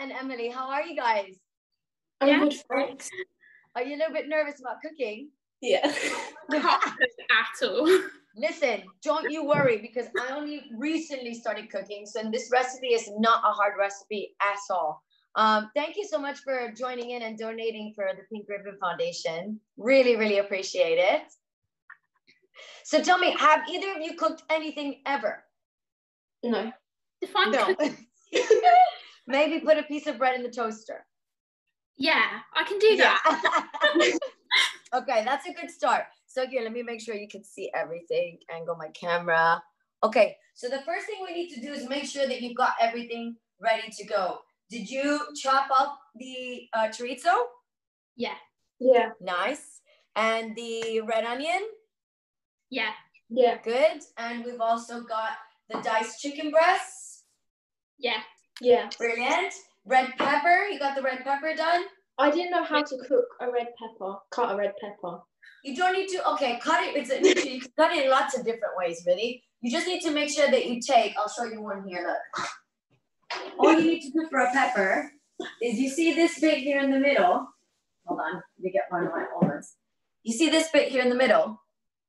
and Emily. How are you guys? I'm Yeah. good, thanks. Are you a little bit nervous about cooking? Yeah. Not at all. Listen, don't you worry because I only recently started cooking, so this recipe is not a hard recipe at all. Um, thank you so much for joining in and donating for the Pink Ribbon Foundation. Really, really appreciate it. So tell me, have either of you cooked anything ever? No. Define No. cooking. Maybe put a piece of bread in the toaster. Yeah, I can do that. Yeah. okay, that's a good start. So here, let me make sure you can see everything. Angle my camera. Okay, so the first thing we need to do is make sure that you've got everything ready to go. Did you chop up the uh, chorizo? Yeah, Yeah. Nice. And the red onion? yeah, Yeah. Good. And we've also got the diced chicken breasts. yeah. Yeah. Brilliant. Red pepper. You got the red pepper done? I didn't know how to cook a red pepper. Cut a red pepper. You don't need to, okay, cut it. It's a, you can cut it in lots of different ways, really. You just need to make sure that you take, I'll show you one here, look. All you need to do for a pepper is you see this bit here in the middle. Hold on, let me get one of my oldest. You see this bit here in the middle?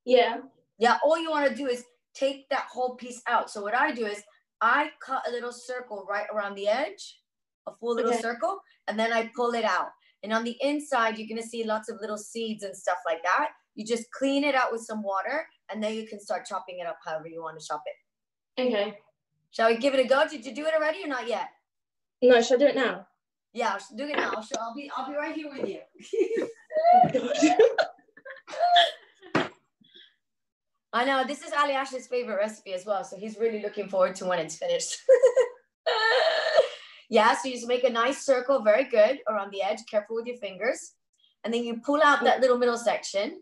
Yeah. Yeah, all you want to do is take that whole piece out. So what I do is I cut a little circle right around the edge, a full little Okay. circle, and then I pull it out. And on the inside, you're gonna see lots of little seeds and stuff like that. You just clean it out with some water, and then you can start chopping it up however you want to chop it. Okay. Shall we give it a go? Did you do it already or not yet? No, should I do it now? Yeah, I'll do it now. I'll, show, I'll be I'll be right here with you. I know this is Aljaž's favorite recipe as well, so he's really looking forward to when it's finished. yeah, so you just make a nice circle, very good, around the edge. Careful with your fingers, and then you pull out that little middle section.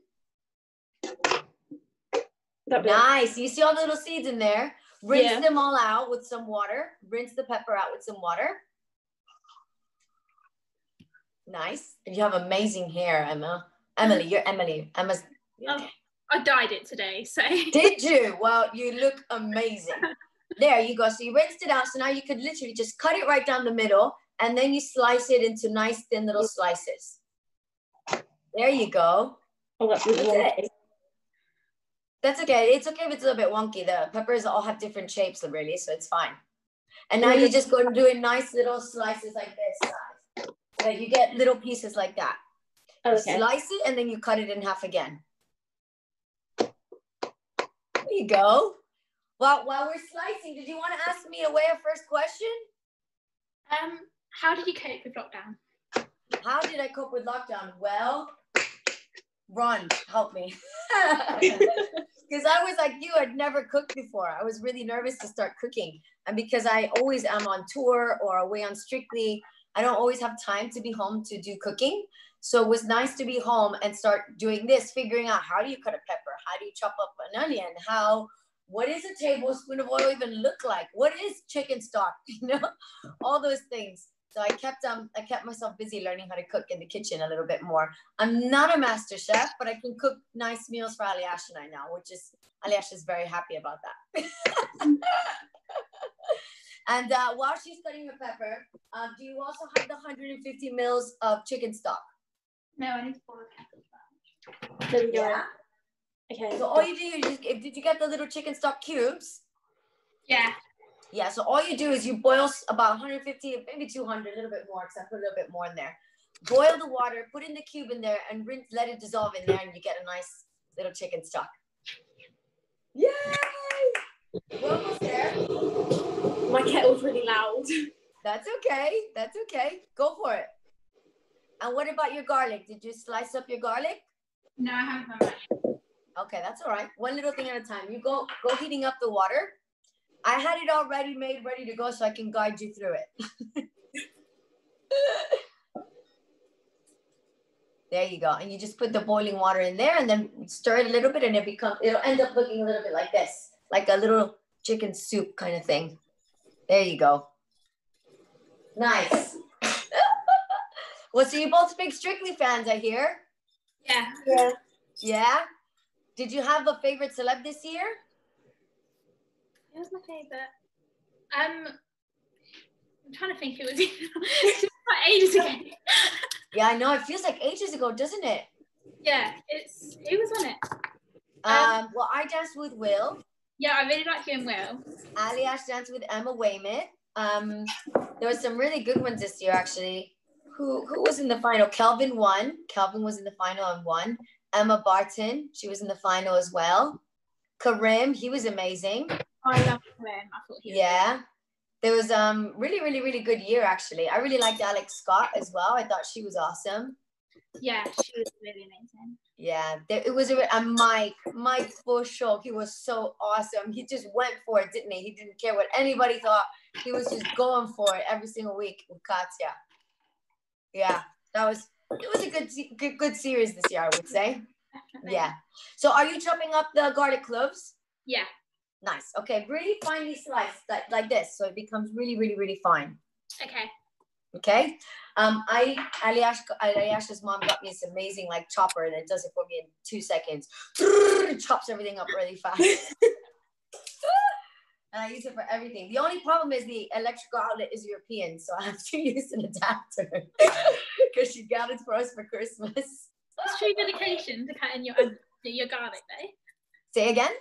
Nice. You see all the little seeds in there. Rinse Yeah. them all out with some water. Rinse the pepper out with some water. Nice. And you have amazing hair, Emma. Emily, you're Emily. Emma's. Oh. I dyed it today, so Did you? Well, you look amazing. There you go. So you rinsed it out. So now you could literally just cut it right down the middle and then you slice it into nice thin little slices. There you go. Oh, that's really That's. That's okay. It's okay if it's a little bit wonky. The peppers all have different shapes, really, so it's fine. And now Yeah. you just go and do it nice little slices like this size. So you get little pieces like that. You Okay. Slice it and then you cut it in half again. There you go. Well, while we're slicing, did you want to ask me away a first question? um, how did you cope with lockdown? How did I cope with lockdown? Well, run, help me. Because I was like you, I'd never cooked before. I was really nervous to start cooking. And because I always am on tour or away on Strictly, I don't always have time to be home to do cooking. So it was nice to be home and start doing this, figuring out how do you cut a pepper? How do you chop up an onion? How, what does a tablespoon of oil even look like? What is chicken stock? You know, all those things. So I kept um I kept myself busy learning how to cook in the kitchen a little bit more. I'm not a master chef, but I can cook nice meals for Aljaž and I now, which is Aljaž is very happy about that. and uh, while she's cutting her pepper, um, do you also have the 150 mils of chicken stock? No, I need to boil the kettle. There we go. Okay. So all you do is just, did you get the little chicken stock cubes? Yeah, Yeah. So all you do is you boil about 150, maybe 200, a little bit more, because I put a little bit more in there. Boil the water, put in the cube in there, and rinse, let it dissolve in there, and you get a nice little chicken stock. Yay! We're almost there. My kettle's really loud. That's okay. That's okay. Go for it. And what about your garlic? Did you slice up your garlic? no, I haven't done that. Okay, that's all right. One little thing at a time. You go go heating up the water. I had it all ready made, ready to go, so I can guide you through it. there you go. And you just put the boiling water in there and then stir it a little bit and it becomes it'll end up looking a little bit like this, like a little chicken soup kind of thing. There you go. Nice. Well, so you both big Strictly fans, I hear. Yeah, Yeah. Yeah. Did you have a favorite celeb this year? it was my favorite. Um, I'm trying to think. It was it's ages ago. Yeah, I know. It feels like ages ago, doesn't it? yeah, it's who was on it? Um, well, I danced with Will. Yeah, I really like you and Will. Aljaž danced with Emma Weymouth. Um, there was some really good ones this year, actually. Who who was in the final? Kelvin won. Kelvin was in the final and won. Emma Barton, she was in the final as well. Karim, he was amazing. Oh, I love him. I thought he was Yeah. There was um really, really, really good year actually. I really liked Alex Scott as well. I thought she was awesome. Yeah, she was really amazing. Yeah, there, it was a, a Mike, Mike Bushell. He was so awesome. He just went for it, didn't he? He didn't care what anybody thought. He was just going for it every single week with Katya. Yeah, that was it was a good good good series this year, I would say. Yeah. So are you chopping up the garlic cloves? Yeah. Nice. Okay, really finely sliced like, like this, so it becomes really, really, really fine. Okay. Okay. Um, I Aljaž Aljaž's mom got me this amazing like chopper that does it for me in two seconds. Chops everything up really fast. and I use it for everything. The only problem is the electrical outlet is European, so I have to use an adapter because she got it for us for Christmas. It's true dedication to cutting your your garlic though. Say again?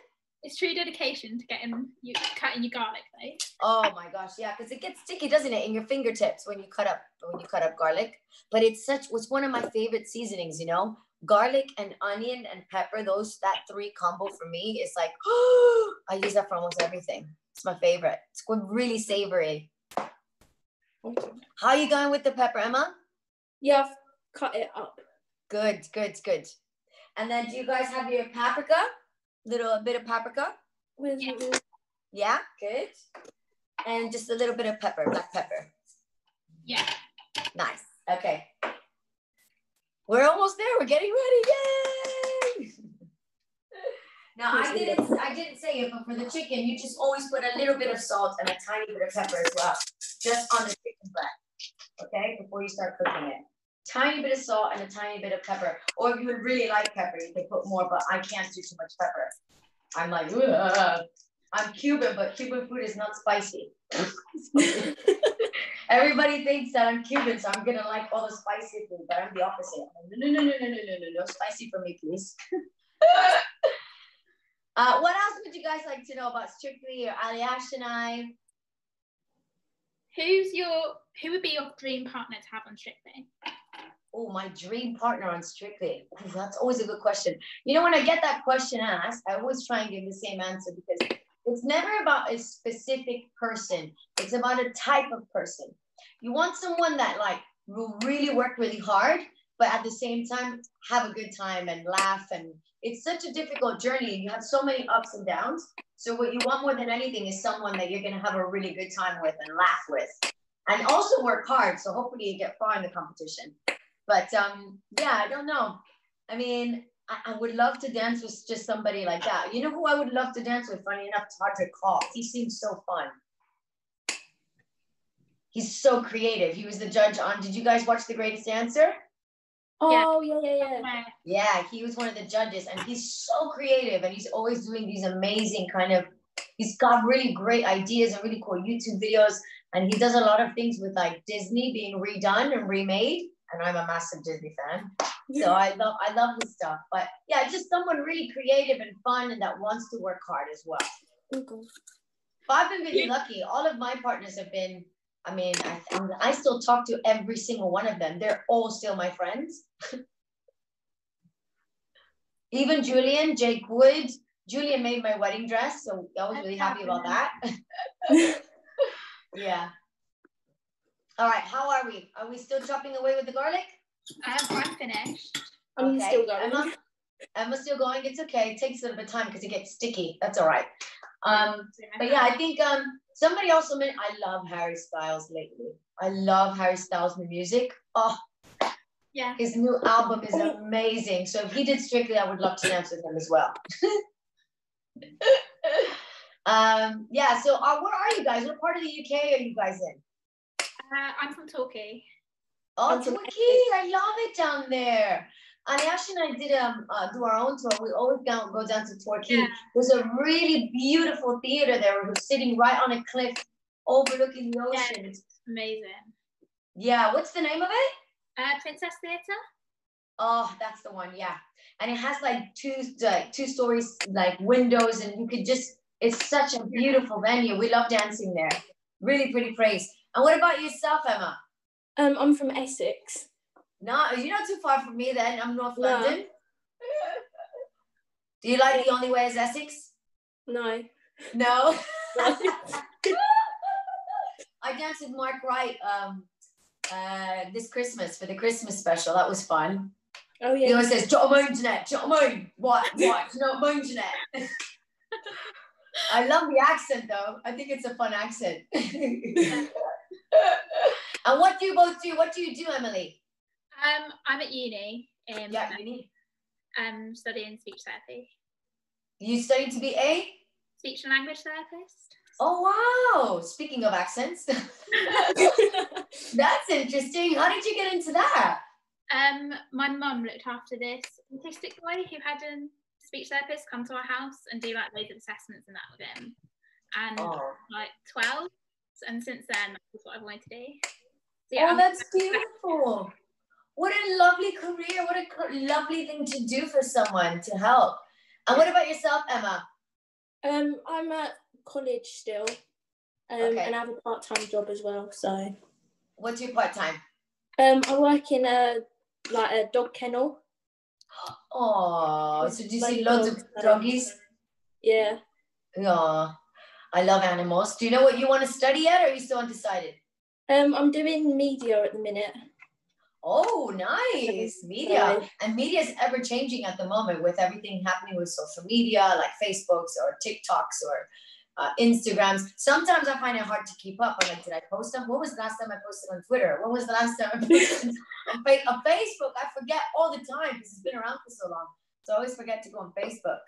It's true dedication to getting you cutting your garlic though. Oh my gosh, yeah, because it gets sticky, doesn't it, in your fingertips when you cut up when you cut up garlic. But it's such it's one of my favorite seasonings, you know. Garlic and onion and pepper, those that three combo for me is like I use that for almost everything. It's my favorite. It's good, really savory. How are you going with the pepper, Emma? Yeah, I've cut it up. Good, good, good. And then do you guys have your paprika? Little a bit of paprika? Yeah. Yeah, good. And just a little bit of pepper, black pepper. Yeah. Nice. Okay. We're almost there. We're getting ready. Yay! now I didn't I didn't say it, but for the chicken, you just always put a little bit of salt and a tiny bit of pepper as well. Just on the chicken breast. Okay, before you start cooking it. Tiny bit of salt and a tiny bit of pepper. Or if you would really like pepper, you can put more, but I can't do too much pepper. I'm like, "Ugh." I'm Cuban, but Cuban food is not spicy. Everybody thinks that I'm Cuban, so I'm gonna like all the spicy food, but I'm the opposite. I'm like, No, no, no, no, no, no, no, no, no spicy for me, please. uh, what else would you guys like to know about Strictly or Aljaž and I? Who's your who would be your dream partner to have on Strictly? Oh, my dream partner on Strictly. Ooh, that's always a good question. You know, when I get that question asked, I always try and give the same answer because it's never about a specific person. It's about a type of person. You want someone that like will really work really hard, but at the same time have a good time and laugh. And it's such a difficult journey. You have so many ups and downs. So what you want more than anything is someone that you're gonna have a really good time with and laugh with, and also work hard. So hopefully you get far in the competition. But um, yeah, I don't know. I mean, I, I would love to dance with just somebody like that. You know who I would love to dance with? Funny enough, Todrick Hall. He seems so fun. He's so creative. He was the judge on. Did you guys watch The Greatest Dancer? Oh yeah, yeah, yeah. Uh, Yeah, he was one of the judges, and he's so creative, and he's always doing these amazing kind of. He's got really great ideas and really cool YouTube videos, and he does a lot of things with like Disney being redone and remade. And I'm a massive Disney fan, so I love I love his stuff. But yeah, just someone really creative and fun, and that wants to work hard as well. Okay. But I've been really lucky. All of my partners have been. I mean, I, I still talk to every single one of them. They're all still my friends. Even Julian, Jake Wood. Julian made my wedding dress, so I was really happy about that. yeah. All right, how are we? Are we still chopping away with the garlic? um, I'm finished. I'm still going. Emma, Emma's still going. It's okay. It takes a little bit of time because it gets sticky. That's all right. Um, but yeah, I think um somebody also meant I love Harry Styles lately. I love Harry Styles' new music. Oh, Yeah. his new album is amazing. So if he did Strictly, I would love to dance with him as well. um, yeah. So uh, where are you guys? What part of the UK are you guys in? Uh, I'm from Torquay. Oh, I'm Torquay. I love it down there. And Ash and I did um uh, do our own tour. We always go, go down to Torquay. Yeah. There's a really beautiful theater there. We're sitting right on a cliff overlooking the Yeah. ocean. It's- Amazing. Yeah, what's the name of it? Uh, Princess Theatre. Oh, that's the one. Yeah, and it has like two like two stories, like windows, and you could just. It's such a beautiful venue. We love dancing there. Really pretty place. And what about yourself, Emma? Um, I'm from Essex. No, you're not too far from me then. I'm North No. London. Do you like the only way is Essex? No. No. I danced with Mark Wright um uh this Christmas for the Christmas special. That was fun. oh yeah. He always says, "Do you know what I Janette? You know what What? What? Do you know what I mean, Janette?" I love the accent though. I think it's a fun accent. And what do you both do? What do you do, Emily? Um, I'm at uni in Yeah, uni. um, studying speech therapy, You studying to be a? speech and language therapist. Oh wow! Speaking of accents, that's interesting. How did you get into that? Um, my mum looked after this autistic boy who had a speech therapist come to our house and do like loads of assessments and that with him. And Oh, like 12, and since then that's what I wanted to do. So, oh I'm- that's beautiful. What a lovely career. What a co- lovely thing to do for someone to help. And what about yourself, Emma? um, I'm at college still. Um, Okay. and I have a part-time job as well. So, What's your part time? um, I work in a like a dog kennel. Oh, so do you see Like loads of dogs, um, doggies? Yeah. Yeah, I love animals. Do you know what you want to study yet, or are you still undecided? Um, I'm doing media at the minute. Oh, nice media. And media is ever changing at the moment with everything happening with social media, like Facebooks or TikToks or uh, Instagrams. Sometimes I find it hard to keep up. I'm like, did I post them? When was the last time I posted on Twitter? When was the last time I posted on, on Facebook? I forget all the time because it's been around for so long. So I always forget to go on Facebook.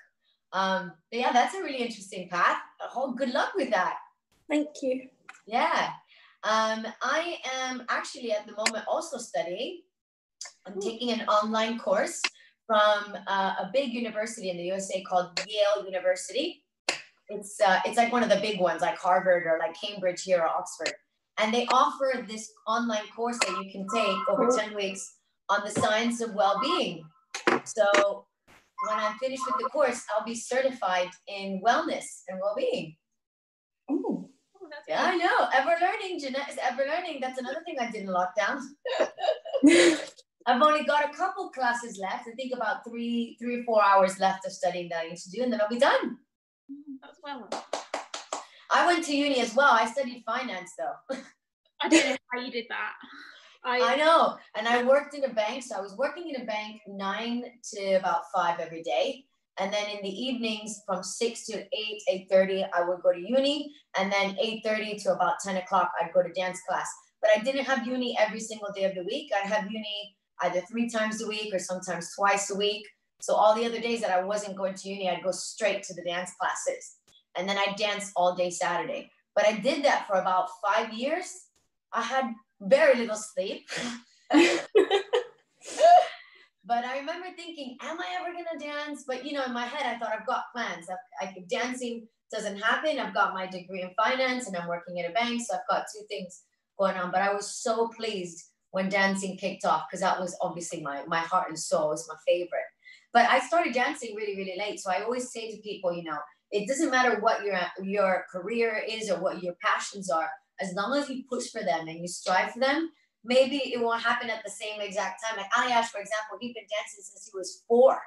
Um, but yeah, that's a really interesting path. Oh, good luck with that. Thank you. Yeah. Um, I am actually at the moment also studying. I'm taking an online course from uh, a big university in the USA called Yale University. It's uh, it's like one of the big ones, like Harvard or like Cambridge here or Oxford. And they offer this online course that you can take over 10 weeks on the science of well-being. So when I'm finished with the course, I'll be certified in wellness and well-being. Oh. Oh, Yeah, I know. Ever learning, Janette is ever learning. That's another thing I did in lockdown. I've only got a couple classes left. I think about three, three or four hours left of studying that I need to do, and then I'll be done. Mm, That's well. I went to uni as well. I studied finance though. I don't know how you did that. I, I know. And I worked in a bank. So I was working in a bank nine to about five every day. And then in the evenings from six to eight, eight thirty, I would go to uni. And then eight thirty to about ten o'clock, I'd go to dance class. But I didn't have uni every single day of the week. I'd have uni either three times a week or sometimes twice a week. So all the other days that I wasn't going to uni, I'd go straight to the dance classes. And then I'd dance all day Saturday. But I did that for about five years. I had very little sleep. but I remember thinking, am I ever gonna dance? But you know, in my head, I thought I've got plans. I, I, dancing doesn't happen. I've got my degree in finance and I'm working at a bank, so I've got two things going on. But I was so pleased when dancing kicked off because that was obviously my my heart and soul was my favorite. But I started dancing really, really late. So I always say to people, you know, it doesn't matter what your your career is or what your passions are, as long as you push for them and you strive for them, maybe it won't happen at the same exact time. Like Aljaž, for example, he's been dancing since he was four.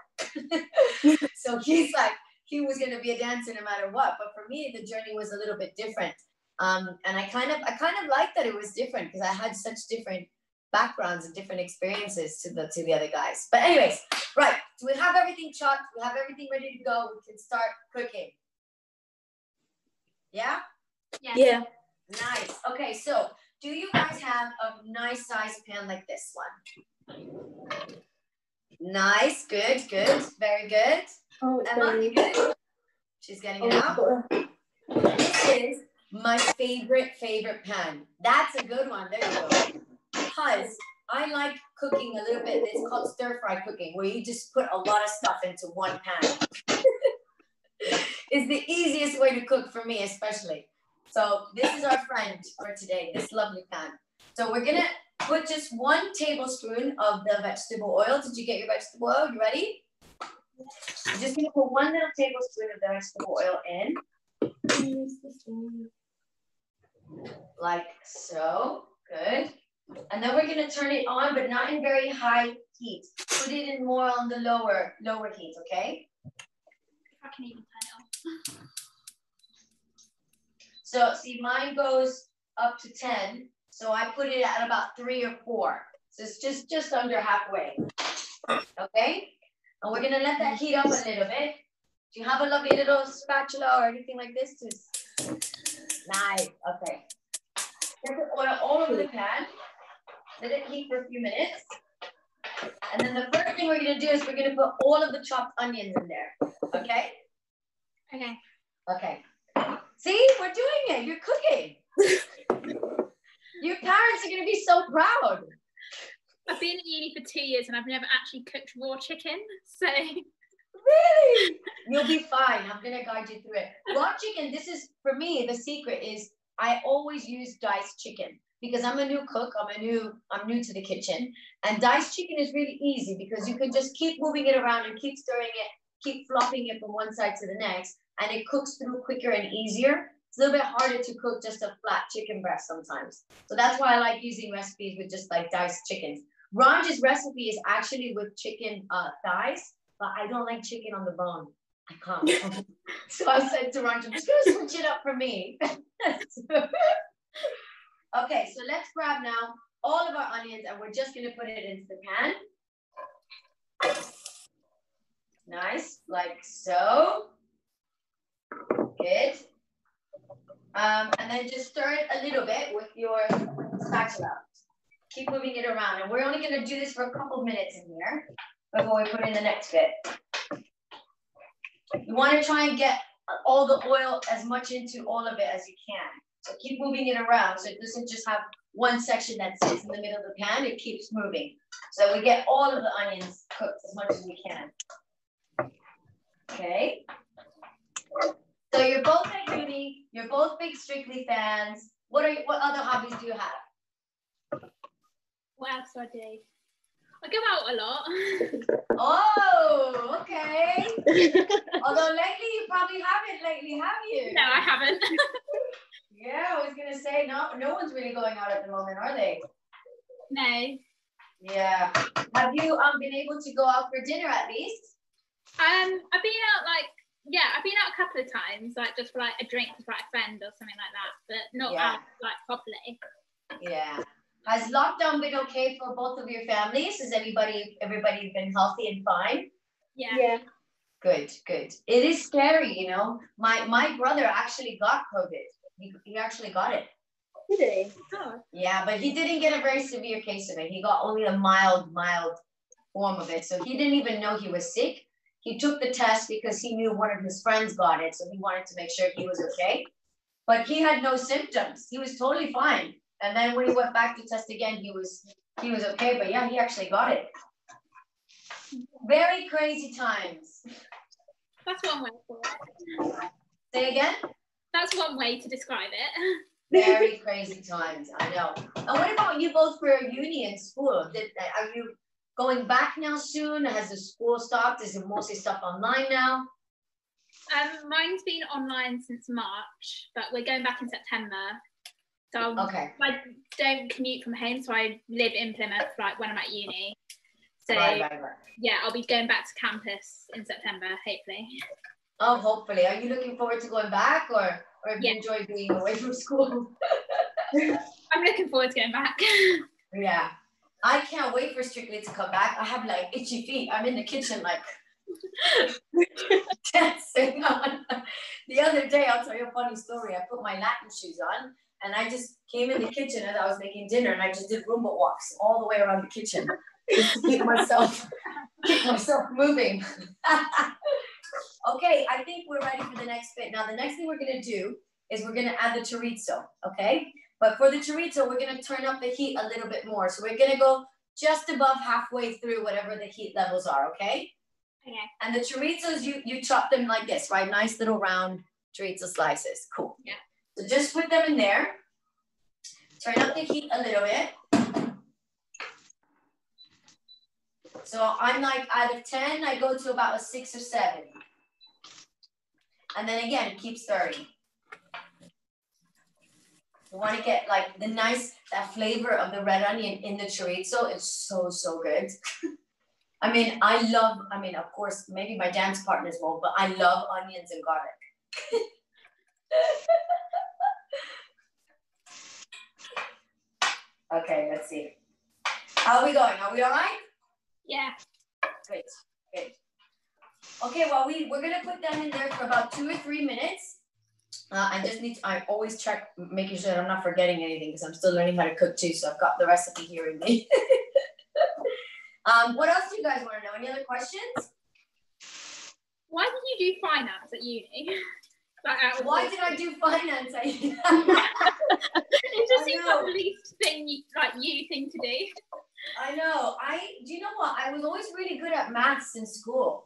so he's like, he was gonna be a dancer no matter what. But for me, the journey was a little bit different. Um, and I kind of I kind of liked that it was different because I had such different backgrounds and different experiences to the to the other guys. But anyways, right. So we have everything chopped, we have everything ready to go. We can start cooking. Yeah? yeah. Yeah. Nice. Okay, so do you guys have a nice size pan like this one? Nice, good, good, very good. Oh, Emma, you good? She's getting Oh, it out. This is my favorite, favorite pan. That's a good one. There you go. Because I like cooking a little bit. It's called stir fry cooking, where you just put a lot of stuff into one pan. it's the easiest way to cook for me, especially. So this is our friend for today, this lovely pan. So we're gonna put just one tablespoon of the vegetable oil. Did you get your vegetable oil? You ready? I'm just gonna put one little tablespoon of the vegetable oil in. Like so, good. And then we're gonna turn it on, but not in very high heat. Put it in more on the lower, lower heat, okay? I can even turn it off. So see, mine goes up to 10. So I put it at about three or four. So it's just, just under halfway. Okay? And we're gonna let that heat up a little bit. Do you have a lovely little spatula or anything like this? To... Nice, okay. Get the oil all over the pan. Let it heat for a few minutes. And then the first thing we're gonna do is we're gonna put all of the chopped onions in there, okay? Okay. Okay. See, we're doing it. You're cooking. Your parents are going to be so proud. I've been at uni for two years and I've never actually cooked raw chicken. So Really? You'll be fine. I'm going to guide you through it. Raw chicken, this is, for me, the secret is I always use diced chicken because I'm a new cook. I'm a new, I'm new to the kitchen. And diced chicken is really easy because you can just keep moving it around and keep stirring it, keep flopping it from one side to the next and it cooks through quicker and easier. It's a little bit harder to cook just a flat chicken breast sometimes. So that's why I like using recipes with just like diced chickens. Ranj's recipe is actually with chicken uh, thighs, but I don't like chicken on the bone. I can't. so I said to Ranj, I'm just gonna switch it up for me. okay, so let's grab now all of our onions and we're just gonna put it into the pan. Nice, like so. Good. Um, and then just stir it a little bit with your spatula. Keep moving it around. And we're only gonna do this for a couple of minutes in here before we put in the next bit. You wanna try and get all the oil as much into all of it as you can. So keep moving it around so it doesn't just have one section that sits in the middle of the pan, it keeps moving. So we get all of the onions cooked as much as we can. Okay. So you're both at uni, you're both big Strictly fans. What are you, what other hobbies do you have? what else do I do? I go out a lot. Oh, okay. Although lately you probably haven't lately, have you? no, I haven't. Yeah, I was gonna say no no one's really going out at the moment, are they? no. Yeah. Have you um been able to go out for dinner at least? Um, I've been out like yeah, I've been out a couple of times, like just for like a drink with like a friend or something like that, but not Yeah. out like properly. Yeah. Has lockdown been okay for both of your families? Has anybody everybody been healthy and fine? Yeah. Yeah. Good, good. It is scary, you know. My my brother actually got COVID. He, he actually got it. Really? Oh, Yeah, but he didn't get a very severe case of it. He got only a mild, mild form of it. So he didn't even know he was sick. He took the test because he knew one of his friends got it. So he wanted to make sure he was okay. But he had no symptoms. He was totally fine. And then when he went back to test again, he was he was okay. But yeah, he actually got it. Very crazy times. that's one way for it. Say again? That's one way to describe it. Very crazy times. I know. And what about you both for uni and school? Did, are you going back now soon? Has the school stopped? Is it mostly stuff online now? Um, mine's been online since March, but we're going back in September. So Okay. I don't commute from home, so I live in Plymouth like when I'm at uni. So Right, right, right. yeah, I'll be going back to campus in September, hopefully. Oh, hopefully. Are you looking forward to going back or, or have you Yeah. enjoyed being away from school? I'm looking forward to going back. yeah. I can't wait for Strictly to come back. I have like itchy feet. I'm in the kitchen like dancing on. The other day, I'll tell you a funny story. I put my Latin shoes on and I just came in the kitchen as I was making dinner and I just did rumba walks all the way around the kitchen just to keep myself keep myself moving. okay, I think we're ready for the next bit. Now, the next thing we're gonna do is we're gonna add the chorizo, okay? But for the chorizo, we're gonna turn up the heat a little bit more. So we're gonna go just above halfway through whatever the heat levels are, okay? Okay. And the chorizos, you you chop them like this, right? Nice little round chorizo slices. Cool. Yeah. So just put them in there. Turn up the heat a little bit. So I'm like out of 10, I go to about a six or seven. And then again, keep stirring. You want to get like the nice, that flavor of the red onion in the chorizo. It's so, so good. I mean, I love, I mean, of course, maybe my dance partners won't, but I love onions and garlic. okay, let's see. How are we going? Are we all right? Yeah. Great, great. Okay, well, we, we're gonna put them in there for about two or three minutes. Uh, I just need, to, I always check, making sure that I'm not forgetting anything because I'm still learning how to cook too. So I've got the recipe here in me. um, what else do you guys want to know? Any other questions? Why did you do finance at uni? like, Why did I do finance? I, it just seems like the least thing you, like you thing to do. I know. I do you know what? I was always really good at maths in school,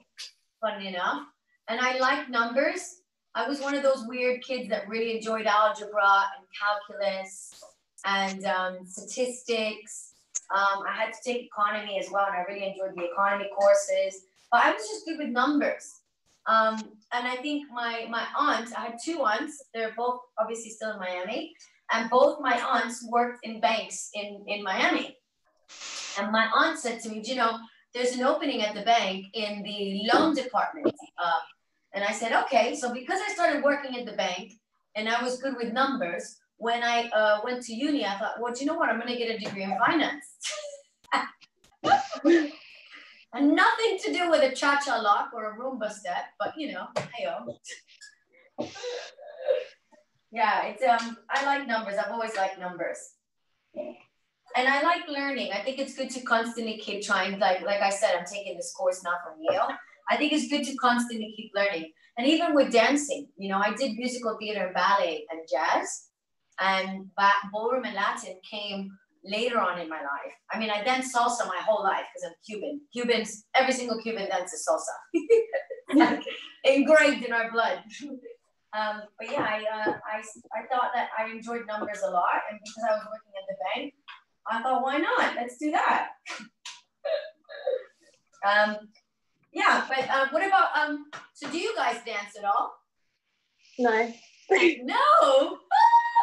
funny enough. And I like numbers. I was one of those weird kids that really enjoyed algebra and calculus and um, statistics. Um, I had to take economy as well, and I really enjoyed the economy courses. But I was just good with numbers. Um, and I think my my aunt, I had two aunts. They're both obviously still in Miami, and both my aunts worked in banks in in Miami. And my aunt said to me, you know, there's an opening at the bank in the loan department. Uh, and I said, okay. So because I started working at the bank and I was good with numbers, when I uh, went to uni, I thought, well, do you know what? I'm going to get a degree in finance. and nothing to do with a cha-cha lock or a rumba step, but you know, hey Yeah, it's um. I like numbers. I've always liked numbers and I like learning. I think it's good to constantly keep trying. Like like I said, I'm taking this course now from Yale. I think it's good to constantly keep learning. And even with dancing, you know, I did musical theater ballet and jazz, and ba- ballroom and Latin came later on in my life. I mean, I danced salsa my whole life because I'm Cuban. Cubans, every single Cuban dances salsa. engraved in our blood. Um, but yeah, I, uh, I, I thought that I enjoyed numbers a lot, and because I was working at the bank, I thought, why not? Let's do that. um, yeah, but uh, what about um? So do you guys dance at all? No. No.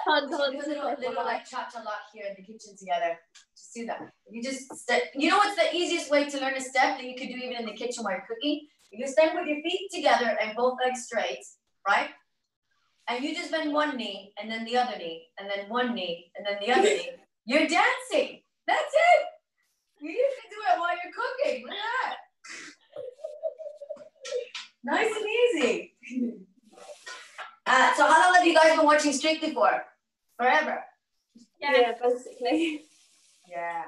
Can't Do a little, little like cha cha lot here in the kitchen together. Just do that. You just step. You know what's the easiest way to learn a step that you could do even in the kitchen while you're cooking? You stand with your feet together and both legs straight, right? And you just bend one knee and then the other knee and then one knee and then the other knee. You're dancing. That's it. You can do it while you're cooking. Look at that. Nice and easy. Uh, so how long have you guys been watching Strictly for? Forever. Yeah. Yeah, basically. Yeah.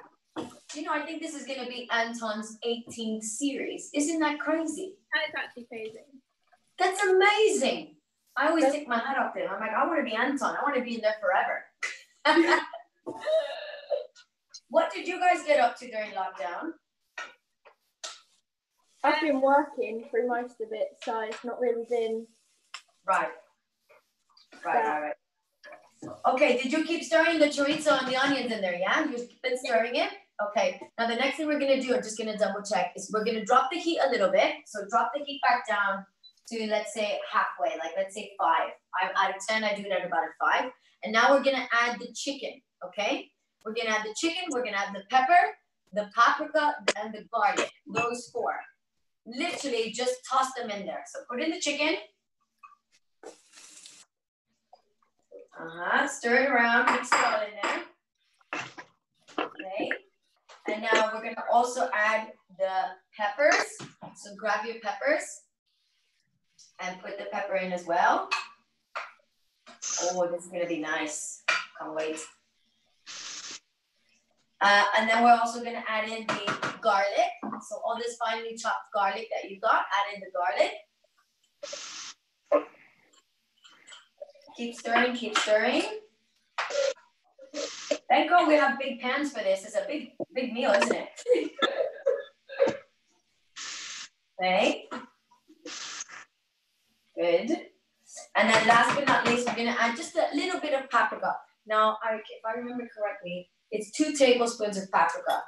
You know, I think this is going to be Anton's 18th series. Isn't that crazy? That is actually crazy. That's amazing. I always take my hat off to him. I'm like, I want to be Anton. I want to be in there forever. what did you guys get up to during lockdown? I've been working through most of it, so it's not really been. Right. Right, right, right. Okay, did you keep stirring the chorizo and the onions in there? Yeah, you've been stirring it? Okay, now the next thing we're gonna do, I'm just gonna double check, is we're gonna drop the heat a little bit. So drop the heat back down to, let's say, halfway, like let's say five. I'm out of 10, I do it at about a five. And now we're gonna add the chicken, okay? We're gonna add the chicken, we're gonna add the pepper, the paprika, and the garlic, those four. Literally just toss them in there. So put in the chicken, Uh-huh. Stir it around, mix it all in there. Okay. And now we're gonna also add the peppers. So grab your peppers and put the pepper in as well. Oh, this is gonna be nice. Can't wait. Uh, and then we're also gonna add in the garlic. So all this finely chopped garlic that you got, add in the garlic. Keep stirring, keep stirring. Thank God we have big pans for this. It's a big, big meal, isn't it? okay. Good. And then last but not least, we're gonna add just a little bit of paprika. Now, if I remember correctly, it's two tablespoons of paprika.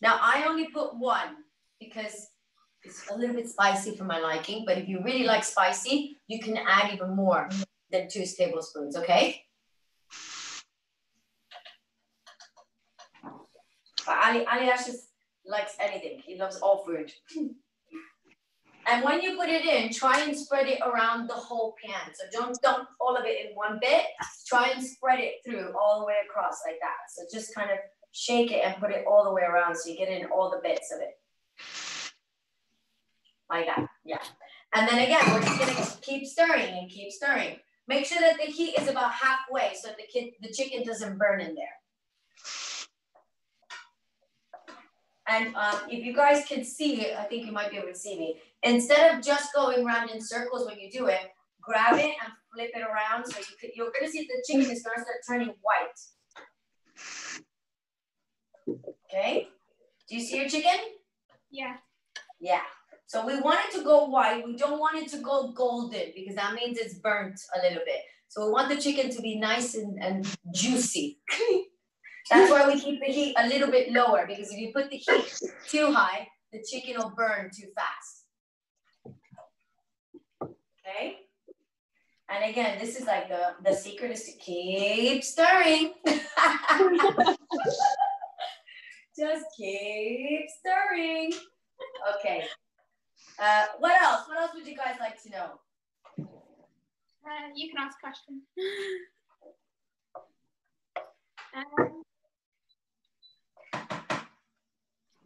Now, I only put one because it's a little bit spicy for my liking, but if you really like spicy, you can add even more than two tablespoons, okay? But Ali, Ali just likes anything. He loves all food. and when you put it in, try and spread it around the whole pan. So don't dump all of it in one bit. Try and spread it through all the way across like that. So just kind of shake it and put it all the way around so you get in all the bits of it. Like that, yeah. And then again, we're just gonna keep stirring and keep stirring. Make sure that the heat is about halfway so the, kid, the chicken doesn't burn in there. And um, if you guys can see I think you might be able to see me. Instead of just going around in circles when you do it, grab it and flip it around so you could, you're gonna see the chicken is gonna start turning white. Okay, do you see your chicken? Yeah. Yeah. So we want it to go white. We don't want it to go golden because that means it's burnt a little bit. So we want the chicken to be nice and, and juicy. That's why we keep the heat a little bit lower because if you put the heat too high, the chicken will burn too fast. Okay. And again, this is like the, the secret is to keep stirring. Just keep stirring. Okay. Uh, what else? What else would you guys like to know? Uh, you can ask a question. um,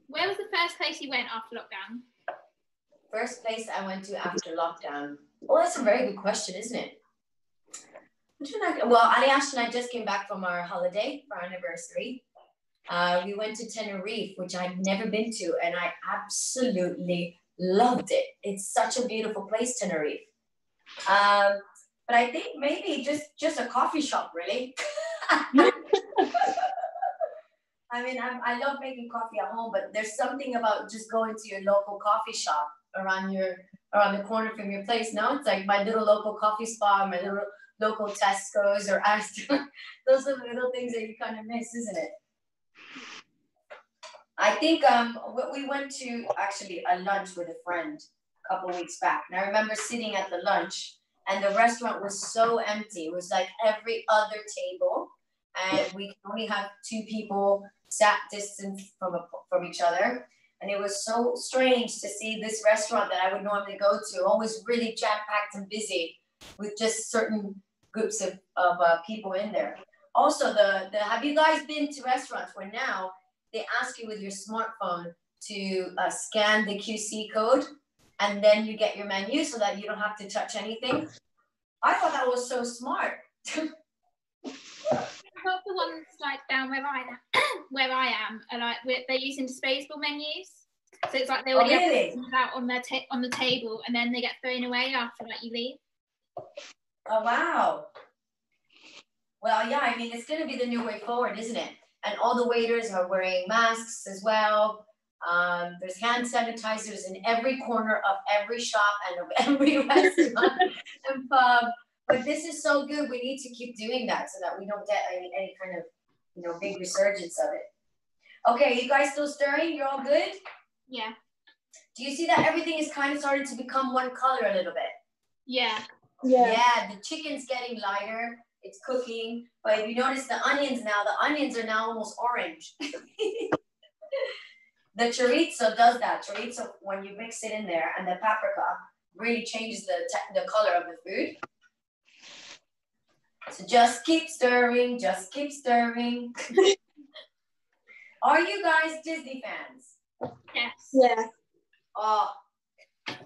where was the first place you went after lockdown? First place I went to after lockdown. Oh, that's a very good question, isn't it? Well, Ali Ashton and I just came back from our holiday for our anniversary. Uh, we went to Tenerife, which I'd never been to, and I absolutely loved it. It's such a beautiful place, Tenerife. Um, but I think maybe just just a coffee shop, really. I mean, I'm, I love making coffee at home, but there's something about just going to your local coffee shop around your around the corner from your place. Now it's like my little local coffee spot, my little local Tesco's or Asda. Those are the little things that you kind of miss, isn't it? I think um, we went to actually a lunch with a friend a couple weeks back. And I remember sitting at the lunch and the restaurant was so empty. It was like every other table. And we only have two people sat distance from, a, from each other. And it was so strange to see this restaurant that I would normally go to, always really jam packed and busy with just certain groups of, of uh, people in there. Also, the, the have you guys been to restaurants where now they ask you with your smartphone to uh, scan the QC code and then you get your menu so that you don't have to touch anything. I thought that was so smart. Well, the ones like down where I am, where I am, are like they're using disposable menus. So it's like they already oh, really? have out on their ta- on the table, and then they get thrown away after like you leave. Oh wow! Well, yeah, I mean it's gonna be the new way forward, isn't it? And all the waiters are wearing masks as well. Um, there's hand sanitizers in every corner of every shop and of every restaurant and pub. But this is so good. We need to keep doing that so that we don't get any, any kind of, you know, big resurgence of it. Okay, you guys still stirring? You're all good? Yeah. Do you see that everything is kind of starting to become one color a little bit? Yeah. Yeah. Yeah, the chicken's getting lighter it's cooking. But if you notice the onions now, the onions are now almost orange. the chorizo does that. Chorizo, when you mix it in there, and the paprika really changes the, the color of the food. So just keep stirring, just keep stirring. are you guys Disney fans? Yes. Yeah. Oh,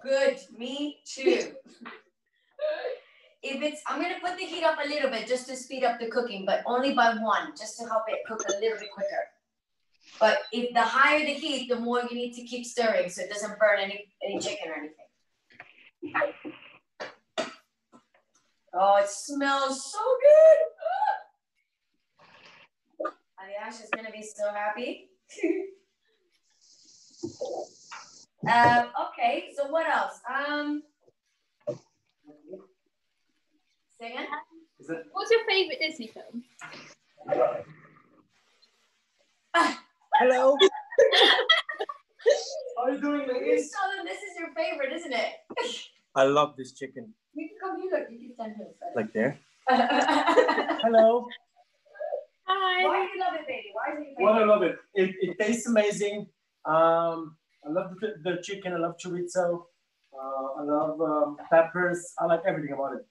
good. Me too if it's, I'm gonna put the heat up a little bit just to speed up the cooking, but only by one, just to help it cook a little bit quicker. But if the higher the heat, the more you need to keep stirring so it doesn't burn any, any chicken or anything. Oh, it smells so good. Aljaž is gonna be so happy. um, okay, so what else? Um, Say again? Is it? What's your favourite Disney film? Hello. How are you doing, You ladies? tell this is your favorite, isn't it? I love this chicken. You can come here, look, you can stand here. Like there. Hello. Hi. Why do you love it, baby? Why is it your Well, I love it. It, it tastes amazing. Um, I love the, the chicken. I love chorizo. Uh, I love um, peppers. I like everything about it.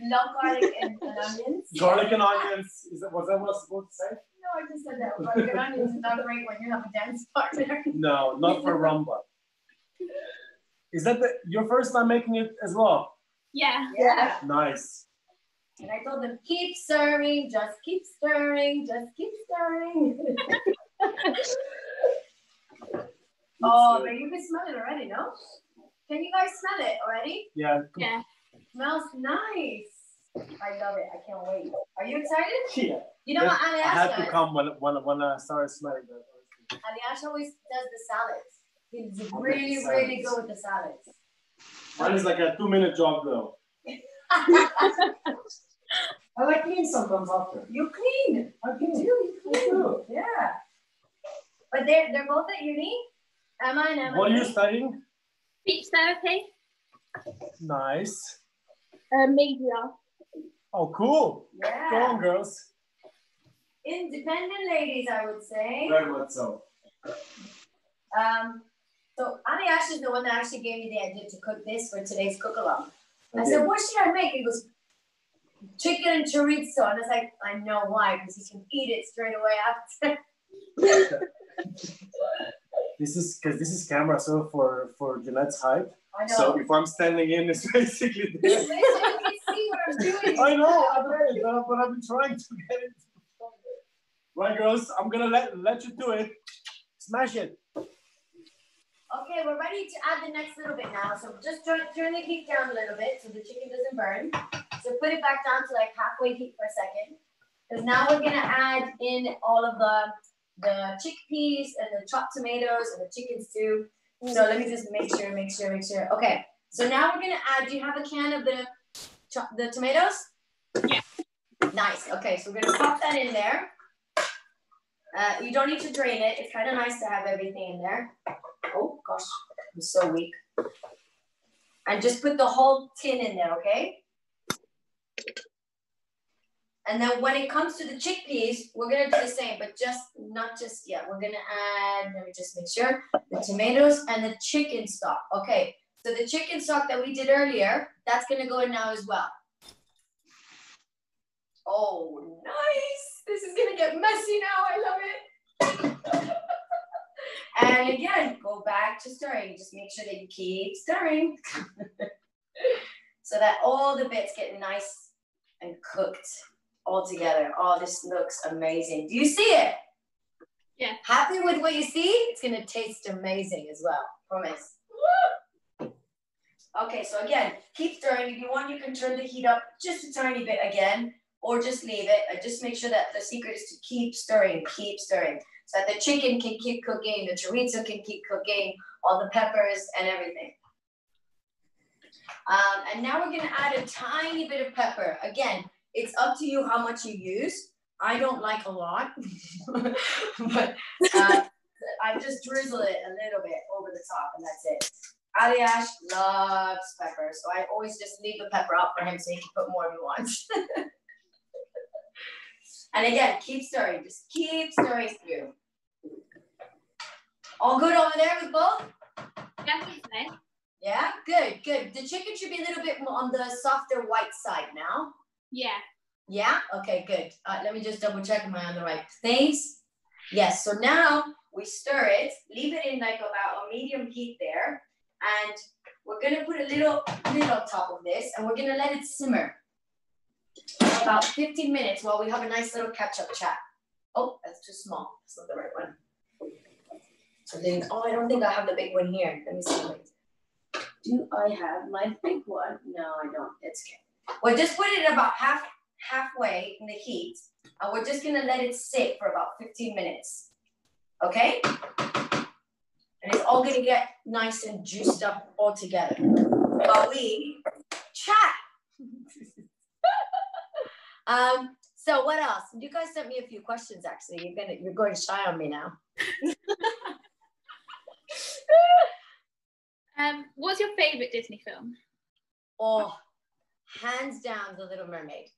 You love garlic and, and onions? Garlic and onions. Is that, was that what I was supposed to say? No, I just said that. Garlic and onions is not great when you have a dance partner. No, not for rumba. Is that the, your first time making it as well? Yeah. Yeah. Nice. And I told them, keep stirring, just keep stirring, just keep stirring. oh, but you can smell it already, no? Can you guys smell it already? Yeah. Yeah. Smells nice. I love it. I can't wait. Are you excited? Yeah. You know what Aljaž? I Aljaž had to come when when when I started smelling that. Aljaž always does the salads. He's really, make the really good with the salads. Mine is like a two minute job though. I like clean sometimes after. you clean. I You clean. do. You clean. do. Yeah. But they're they're both at uni. Emma and Emma. What are you studying? Speech therapy. Nice. Uh, media. Oh, cool. Go on, girls. Independent ladies, I would say. Very much so. Um, so Aljaž is the one that actually gave me the idea to cook this for today's cook along. I said, what should I make? He goes, chicken and chorizo. And I was like, I know why, because you can eat it straight away after. This is because this is camera, so for for Janette's height. I know. So if I'm standing in, it's basically this. you can see what I'm doing. I know, I know, but, but I've been trying to get it. Right, girls, I'm gonna let let you do it. Smash it. Okay, we're ready to add the next little bit now. So just turn, turn the heat down a little bit so the chicken doesn't burn. So put it back down to like halfway heat for a second. Because now we're gonna add in all of the the chickpeas and the chopped tomatoes and the chicken stew. So let me just make sure, make sure, make sure. Okay, so now we're gonna add. Do you have a can of the the tomatoes? Yeah. Nice. Okay, so we're gonna pop that in there. Uh, you don't need to drain it. It's kind of nice to have everything in there. Oh gosh, I'm so weak. And just put the whole tin in there, okay? And then when it comes to the chickpeas, we're gonna do the same, but just not just yet. We're gonna add, let me just make sure, the tomatoes and the chicken stock. Okay, so the chicken stock that we did earlier, that's gonna go in now as well. Oh, nice. This is gonna get messy now. I love it. and again, go back to stirring. Just make sure that you keep stirring so that all the bits get nice and cooked all together. Oh, this looks amazing. Do you see it? Yeah. Happy with what you see? It's gonna taste amazing as well. Promise. Okay, so again, keep stirring. If you want, you can turn the heat up just a tiny bit again, or just leave it. Just make sure that the secret is to keep stirring, keep stirring, so that the chicken can keep cooking, the chorizo can keep cooking, all the peppers and everything. Um, and now we're gonna add a tiny bit of pepper. Again, it's up to you how much you use. I don't like a lot, but uh, I just drizzle it a little bit over the top, and that's it. Aljaž loves pepper, so I always just leave the pepper out for him so he can put more if he wants. and again, keep stirring, just keep stirring through. All good over there with both? Definitely. Yeah, good, good. The chicken should be a little bit more on the softer white side now. Yeah. Yeah, okay, good. Uh, let me just double check am I on the right things? Yes, so now we stir it, leave it in like about a medium heat there, and we're gonna put a little lid on top of this, and we're gonna let it simmer for about 15 minutes while we have a nice little catch-up chat. Oh, that's too small. That's not the right one. I think, oh, I don't think I have the big one here. Let me see. Wait. Do I have my big one? No, I don't. It's okay. Well, just put it about half halfway in the heat, and we're just gonna let it sit for about 15 minutes. Okay? And it's all gonna get nice and juiced up all together while we chat. Um, so what else? You guys sent me a few questions actually. You're gonna you're going shy on me now. Um, what's your favorite Disney film? Oh, hands down, The Little Mermaid.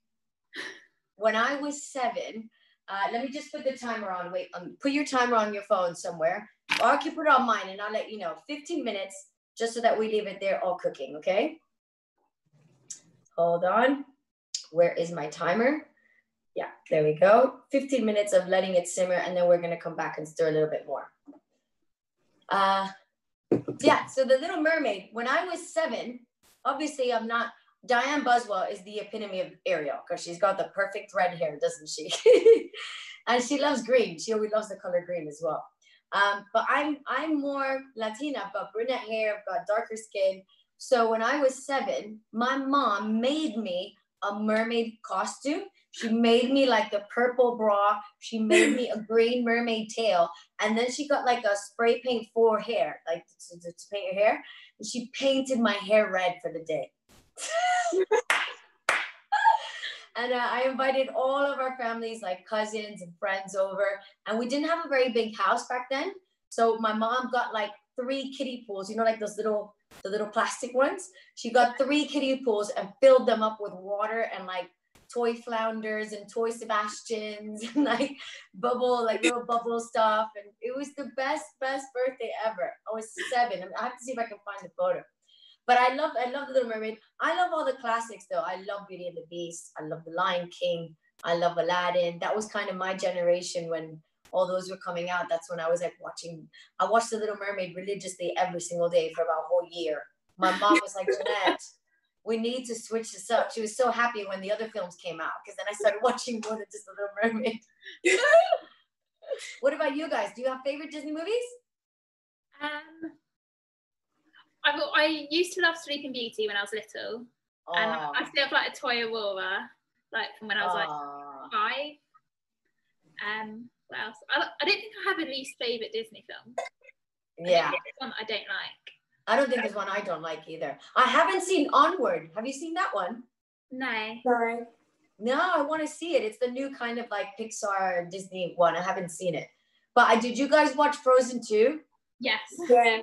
When I was seven, uh, let me just put the timer on. Wait, um, put your timer on your phone somewhere, or I can put it on mine, and I'll let you know. 15 minutes, just so that we leave it there all cooking. Okay. Hold on. Where is my timer? Yeah, there we go. 15 minutes of letting it simmer, and then we're gonna come back and stir a little bit more. Uh, yeah, so the Little Mermaid, when I was seven, obviously I'm not, Dianne Buswell is the epitome of Ariel because she's got the perfect red hair, doesn't she? and she loves green. She always loves the color green as well. Um, but I'm I'm more Latina. I've got brunette hair, I've got darker skin. So when I was seven, my mom made me a mermaid costume. She made me like the purple bra. She made me a green mermaid tail. And then she got like a spray paint for hair, like to, to, to paint your hair. And she painted my hair red for the day. And uh, I invited all of our families, like cousins and friends over. And we didn't have a very big house back then. So my mom got like three kiddie pools, you know, like those little, the little plastic ones. She got three kiddie pools and filled them up with water and like toy flounders and toy Sebastians and like bubble, like little bubble stuff. And it was the best, best birthday ever. I was seven. I have to see if I can find the photo. But I love, I love the Little Mermaid. I love all the classics though. I love Beauty and the Beast. I love The Lion King. I love Aladdin. That was kind of my generation when all those were coming out. That's when I was like watching. I watched The Little Mermaid religiously every single day for about a whole year. My mom was like, Janette, we need to switch this up. She was so happy when the other films came out because then I started watching more than just The Little Mermaid. what about you guys? Do you have favorite Disney movies? Um, I, I used to love Sleeping Beauty when I was little, and I still have like a toy Aurora, like from when I was like five. Um, what else? I, I don't think I have a least favorite Disney film. Yeah. think one I don't like. I don't think there's one I don't like either. I haven't seen Onward. Have you seen that one? No. No. No, I want to see it. It's the new kind of like Pixar Disney one. I haven't seen it. But I did you guys watch Frozen 2? Yes. Yeah.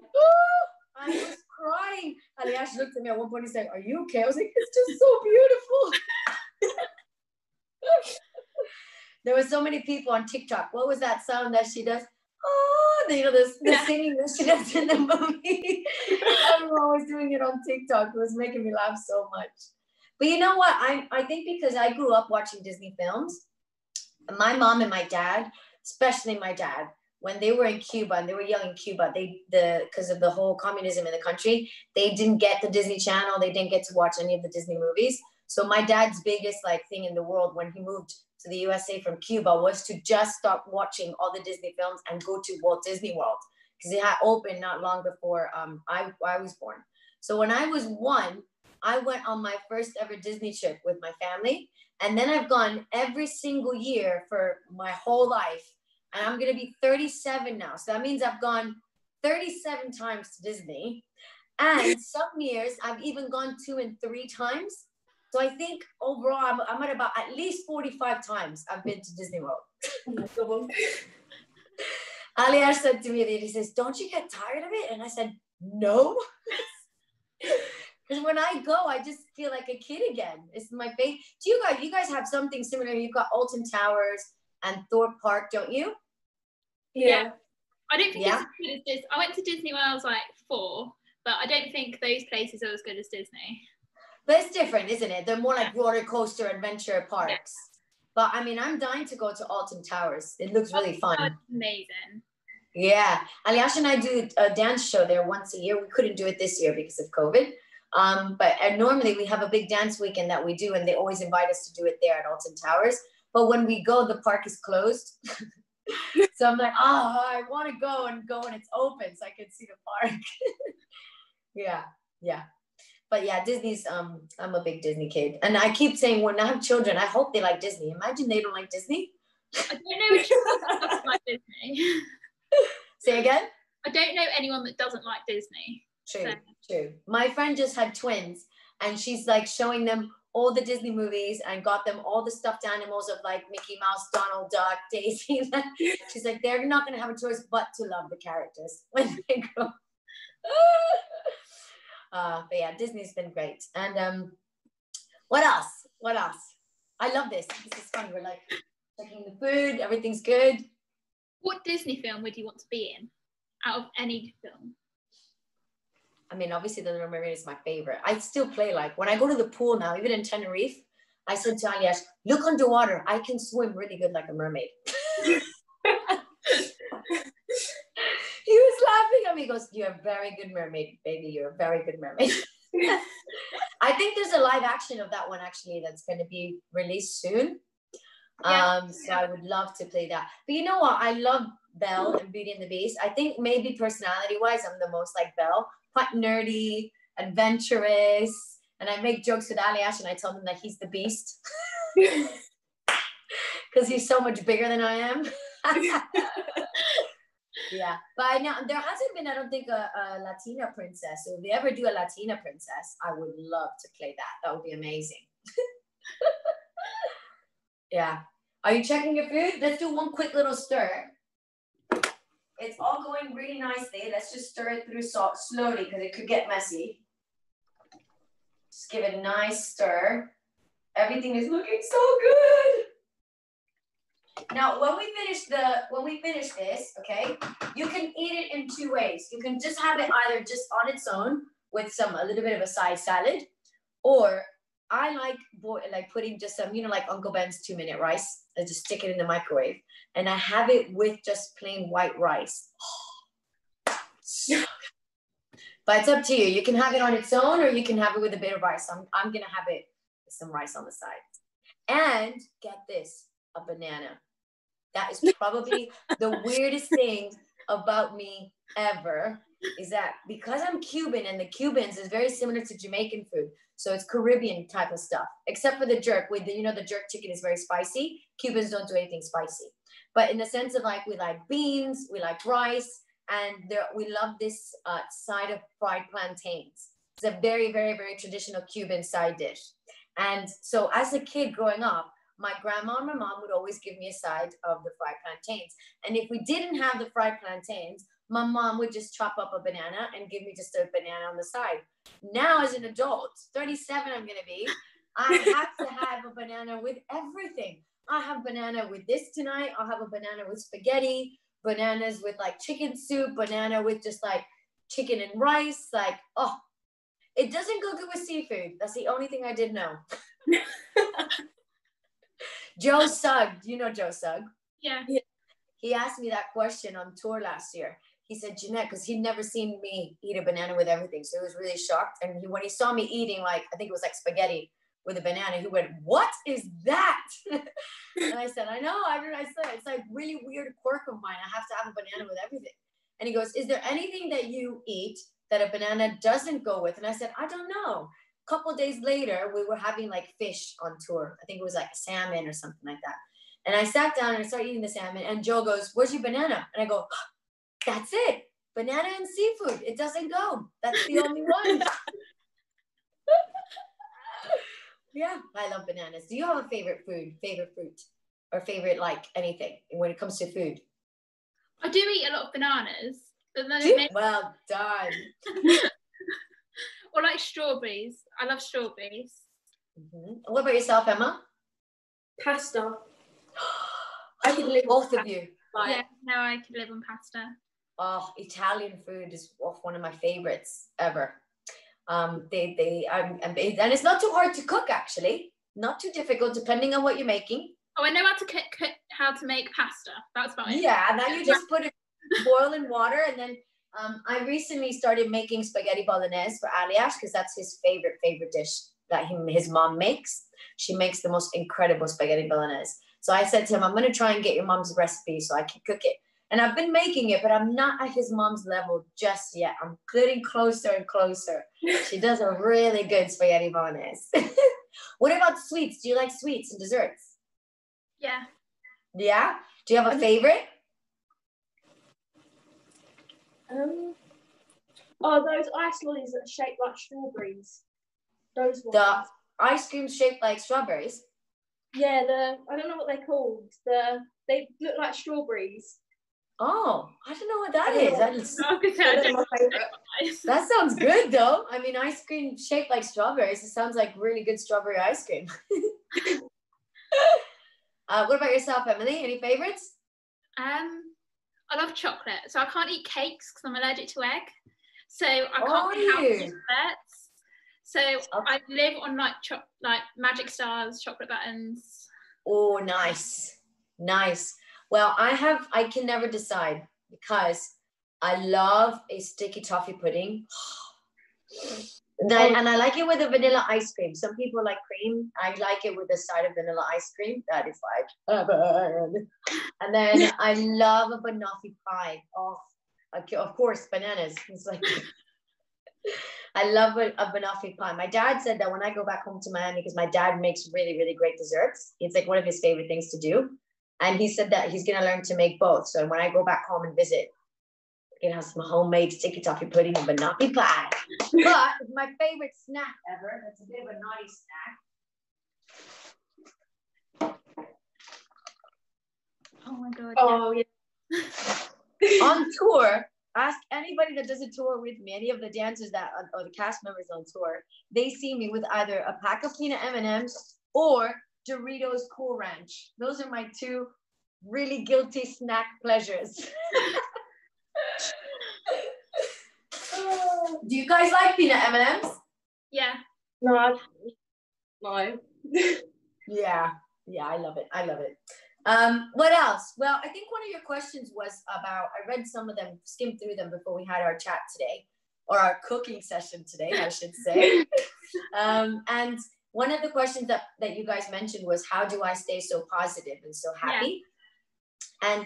I was crying. Aljaž looked at me at one point, and said, Are you okay? I was like, It's just so beautiful. there were so many people on TikTok. What was that sound that she does? Oh, you know, this the Yeah. singing that she does in the movie. I'm always doing it on TikTok. It was making me laugh so much. But you know what? I, I think because I grew up watching Disney films, my mom and my dad, especially my dad, when they were in Cuba and they were young in Cuba, they the because of the whole communism in the country, they didn't get the Disney Channel. They didn't get to watch any of the Disney movies. So my dad's biggest like thing in the world when he moved to the USA from Cuba was to just stop watching all the Disney films and go to Walt Disney World because it had opened not long before um, I, I was born. So when I was one, I went on my first ever Disney trip with my family. And then I've gone every single year for my whole life. And I'm going to be 37 now. So that means I've gone 37 times to Disney. And some years I've even gone two and three times. So I think overall I'm, I'm at about at least 45 times I've been to Disney World. Aljaž said to me, he says, Don't you get tired of it? And I said, No. Because when I go, I just feel like a kid again. It's my favorite. Do you guys, you guys have something similar? You've got Alton Towers and Thorpe Park, don't you? Yeah. I don't think Yeah. it's as good as Disney. I went to Disney when I was like four, but I don't think those places are as good as Disney. But it's different, isn't it? They're more like roller coaster adventure parks. But I mean, I'm dying to go to Alton Towers. It looks really fun. That's amazing. Yeah, Aljaž and I do a dance show there once a year. We couldn't do it this year because of COVID. Um, but and normally we have a big dance weekend that we do, and they always invite us to do it there at Alton Towers. But when we go, the park is closed. so I'm like, oh, I want to go and go when it's open so I can see the park. yeah, yeah. But yeah, Disney's um I'm a big Disney kid. And I keep saying when I have children, I hope they like Disney. Imagine they don't like Disney. I don't know which doesn't like Disney. Say again? I don't know anyone that doesn't like Disney. True, So- true. My friend just had twins, and she's like showing them all the Disney movies and got them all the stuffed animals of like Mickey Mouse, Donald Duck, Daisy. she's like, they're not gonna have a choice but to love the characters when they grow. uh, but yeah, Disney's been great. And um, what else? What else? I love this. This is fun. We're like checking the food. Everything's good. What Disney film would you want to be in out of any film? I mean, obviously, The Little Mermaid is my favorite. I still play like when I go to the pool now, even in Tenerife. I said to Aljaž, "Look underwater. I can swim really good like a mermaid." he was laughing at me. He goes, "You're a very good mermaid, baby. You're a very good mermaid." I think there's a live action of that one actually that's going to be released soon. Yeah. Um, so I would love to play that. But you know what? I love Belle and Beauty and the Beast. I think maybe personality wise, I'm the most like Belle, quite nerdy, adventurous. And I make jokes with Aljaž and I tell him that he's the beast because he's so much bigger than I am. yeah, but I know there hasn't been, I don't think, a, a Latina princess. So if they ever do a Latina princess, I would love to play that. That would be amazing. yeah. Are you checking your food? Let's do one quick little stir. It's all going really nicely. Let's just stir it through salt slowly because it could get messy. Just give it a nice stir. Everything is looking so good. Now, when we finish the when we finish this, okay, you can eat it in two ways. You can just have it either just on its own with some a little bit of a side salad, or I like boy, like putting just some, you know, like Uncle Ben's two minute rice. I just stick it in the microwave, and I have it with just plain white rice. but it's up to you. You can have it on its own, or you can have it with a bit of rice. I'm I'm gonna have it with some rice on the side. And get this, a banana. That is probably the weirdest thing about me ever is that because I'm Cuban and the Cubans is very similar to Jamaican food. So it's Caribbean type of stuff, except for the jerk. With the, you know, the jerk chicken is very spicy. Cubans don't do anything spicy. But in the sense of like, we like beans, we like rice, and there, we love this uh, side of fried plantains. It's a very, very, very traditional Cuban side dish. And so as a kid growing up, my grandma and my mom would always give me a side of the fried plantains. And if we didn't have the fried plantains, my mom would just chop up a banana and give me just a banana on the side. Now, as an adult, 37, I'm gonna be, I have to have a banana with everything. I have banana with this tonight. I'll have a banana with spaghetti, bananas with like chicken soup, banana with just like chicken and rice. Like, oh, it doesn't go good with seafood. That's the only thing I did know. Joe Sugg, do you know Joe Sugg? Yeah. He asked me that question on tour last year. He said, Janette, because he'd never seen me eat a banana with everything. So he was really shocked. And he, when he saw me eating, like, I think it was like spaghetti with a banana, he went, What is that? and I said, I know. I, I said, It's like really weird quirk of mine. I have to have a banana with everything. And he goes, Is there anything that you eat that a banana doesn't go with? And I said, I don't know. A couple days later, we were having like fish on tour. I think it was like salmon or something like that. And I sat down and I started eating the salmon. And Joe goes, Where's your banana? And I go, That's it. Banana and seafood. It doesn't go. That's the only one. yeah, I love bananas. Do you have a favorite food, favorite fruit, or favorite like anything when it comes to food? I do eat a lot of bananas, but then Do it you? makes, Well done. or like strawberries. I love strawberries. Mhm. What about yourself, Emma? Pasta. I could live Both of you. Like, Yeah, no, I could live on pasta. Oh, Italian food is one of my favorites ever. Um, they they I'm, and it's not too hard to cook actually. Not too difficult depending on what you're making. Oh, I know how to cook, cook how to make pasta. That's fine. Yeah, and then you just put it boil in water, and then um, I recently started making spaghetti bolognese for Aljaž because that's his favorite favorite dish that him his mom makes. She makes the most incredible spaghetti bolognese. So I said to him, I'm gonna try and get your mom's recipe so I can cook it. And I've been making it, but I'm not at his mom's level just yet. I'm getting closer and closer. She does a really good spaghetti bolognese. what about sweets? Do you like sweets and desserts? Yeah. Yeah. Do you have a favorite? Um, oh, those ice lollies that are shaped like strawberries. Those ones. The ice cream shaped like strawberries. Yeah, the I don't know what they're called. The they look like strawberries. Oh, I don't know what that I don't is. know. That, is I was gonna say, I They're don't my favourite. know. that sounds good though. I mean, ice cream shaped like strawberries. It sounds like really good strawberry ice cream. uh, what about yourself, Emily? Any favorites? Um, I love chocolate, so I can't eat cakes because I'm allergic to egg. So I can't be healthy you? desserts. So I live on like cho- like Magic Stars, chocolate buttons. Oh, nice, nice. Well, I have. I can never decide because I love a sticky toffee pudding. And I, and I like it with a vanilla ice cream. Some people like cream. I like it with a side of vanilla ice cream. That is like heaven. And then I love a banoffee pie. Oh, of course, bananas. It's like I love a, a banoffee pie. My dad said that when I go back home to Miami, because my dad makes really, really great desserts. It's like one of his favorite things to do. And he said that he's gonna learn to make both. So when I go back home and visit, you know, some homemade sticky toffee pudding and banoffee pie. But my favorite snack ever, that's a bit of a naughty snack. Oh my god. Oh yeah. on tour, ask anybody that does a tour with me, any of the dancers that or the cast members on tour, they see me with either a pack of peanut M&Ms or Doritos Cool Ranch. Those are my two really guilty snack pleasures. Do you guys like peanut M&Ms? Yeah. No, I've, no. Yeah, yeah, I love it. I love it. Um, what else? Well, I think one of your questions was about, I read some of them, skimmed through them before we had our chat today, or our cooking session today, I should say. um, and one of the questions that, that you guys mentioned was, how do I stay so positive and so happy? And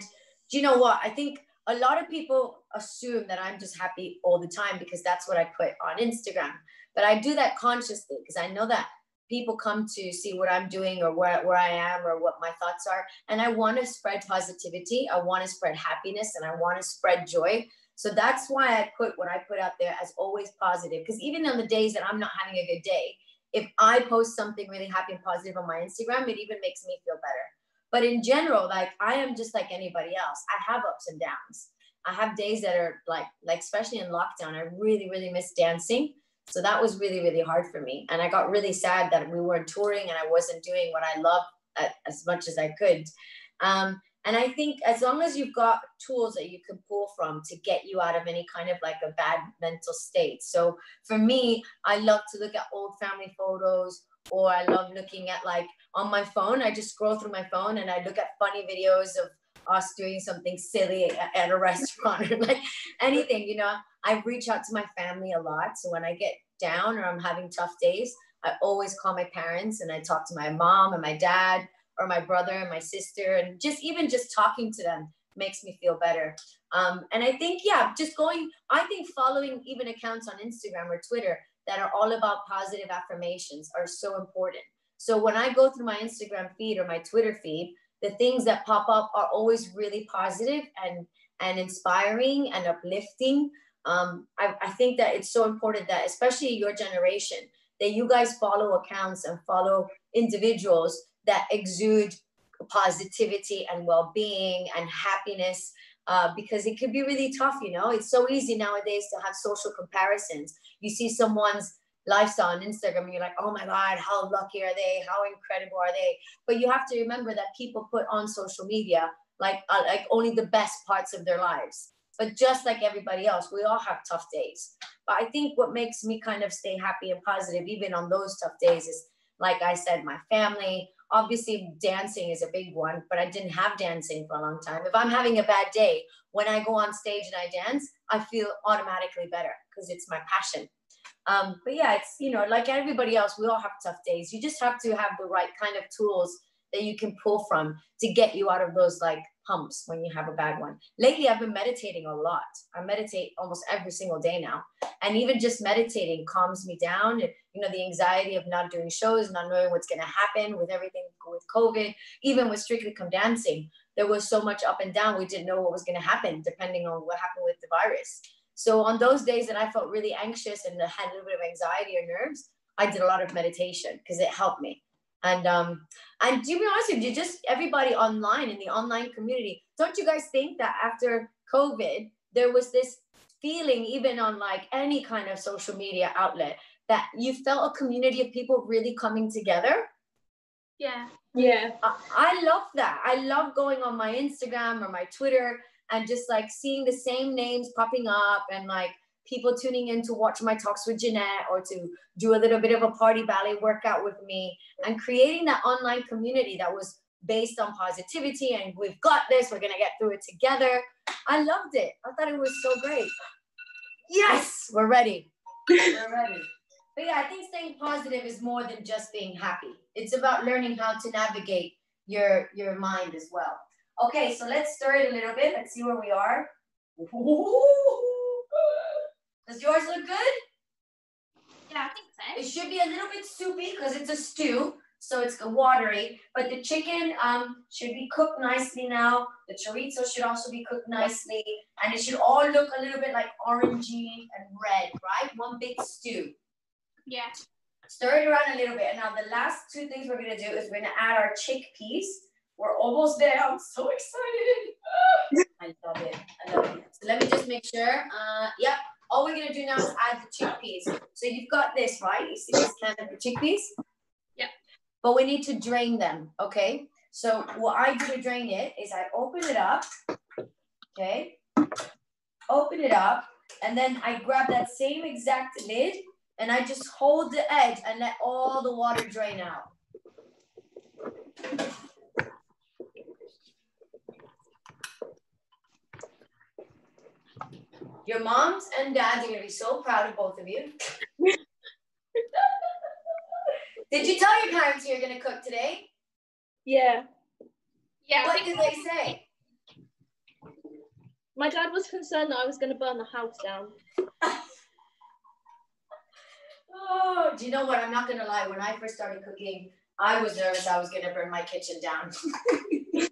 do you know what? I think a lot of people assume that I'm just happy all the time because that's what I put on Instagram. But I do that consciously because I know that people come to see what I'm doing or where, where I am or what my thoughts are. And I want to spread positivity. I want to spread happiness and I want to spread joy. So that's why I put what I put out there as always positive. Because even on the days that I'm not having a good day, if I post something really happy and positive on my Instagram, it even makes me feel better. But in general, like I am just like anybody else. I have ups and downs. I have days that are like, like especially in lockdown, I really, really miss dancing. So that was really, really hard for me. And I got really sad that we weren't touring and I wasn't doing what I love as much as I could. Um, and I think as long as you've got tools that you can pull from to get you out of any kind of like a bad mental state. So for me, I love to look at old family photos or I love looking at like on my phone. I just scroll through my phone and I look at funny videos of us doing something silly at, a restaurant or like anything, you know. I reach out to my family a lot. So when I get down or I'm having tough days, I always call my parents and I talk to my mom and my dad or my brother and my sister. And just even just talking to them makes me feel better. Um, and I think, yeah, just going, I think following even accounts on Instagram or Twitter that are all about positive affirmations are so important. So when I go through my Instagram feed or my Twitter feed, the things that pop up are always really positive and and inspiring and uplifting um, I, I think that it's so important that especially your generation that you guys follow accounts and follow individuals that exude positivity and well-being and happiness uh, because it could be really tough you know it's so easy nowadays to have social comparisons you see someone's lifestyle on instagram and you're like oh my god how lucky are they how incredible are they but you have to remember that people put on social media like uh, like only the best parts of their lives but just like everybody else, we all have tough days. But I think what makes me kind of stay happy and positive, even on those tough days, is like I said, my family. Obviously, dancing is a big one, but I didn't have dancing for a long time. If I'm having a bad day, when I go on stage and I dance, I feel automatically better because it's my passion. Um, but yeah, it's, you know, like everybody else, we all have tough days. You just have to have the right kind of tools that you can pull from to get you out of those like humps when you have a bad one. Lately, I've been meditating a lot. I meditate almost every single day now. And even just meditating calms me down. You know, the anxiety of not doing shows, not knowing what's going to happen with everything with COVID, even with Strictly Come Dancing, there was so much up and down. We didn't know what was going to happen depending on what happened with the virus. So on those days that I felt really anxious and had a little bit of anxiety or nerves, I did a lot of meditation because it helped me. And um, and to be honest with you, just everybody online in the online community, don't you guys think that after COVID, there was this feeling, even on like any kind of social media outlet, that you felt a community of people really coming together? Yeah. Yeah. I, I love that. I love going on my Instagram or my Twitter and just like seeing the same names popping up and like people tuning in to watch my talks with Janette or to do a little bit of a party ballet workout with me and creating that online community that was based on positivity and we've got this, we're gonna get through it together. I loved it. I thought it was so great. Yes, we're ready. We're ready. But yeah, I think staying positive is more than just being happy. It's about learning how to navigate your your mind as well. Okay, so let's stir it a little bit. Let's see where we are. Does yours look good? Yeah, I think so. It should be a little bit soupy because it's a stew, so it's watery. But the chicken um, should be cooked nicely now. The chorizo should also be cooked nicely. And it should all look a little bit like orangey and red, right? One big stew. Yeah. Stir it around a little bit. And now the last two things we're gonna do is we're gonna add our chickpeas. We're almost there. I'm so excited. I love it. I love it. So let me just make sure. Uh, yep. All we're gonna do now is add the chickpeas. So you've got this, right? You see this can of chickpeas? Yeah. But we need to drain them, okay? So what I do to drain it is I open it up, okay? Open it up, and then I grab that same exact lid and I just hold the edge and let all the water drain out. Your moms and dads are gonna be so proud of both of you. did you tell your parents you're gonna cook today? Yeah. Yeah. What did they say? My dad was concerned that I was going to burn the house down. Oh, do you know what? I'm not gonna lie. When I first started cooking, I was nervous I was gonna burn my kitchen down.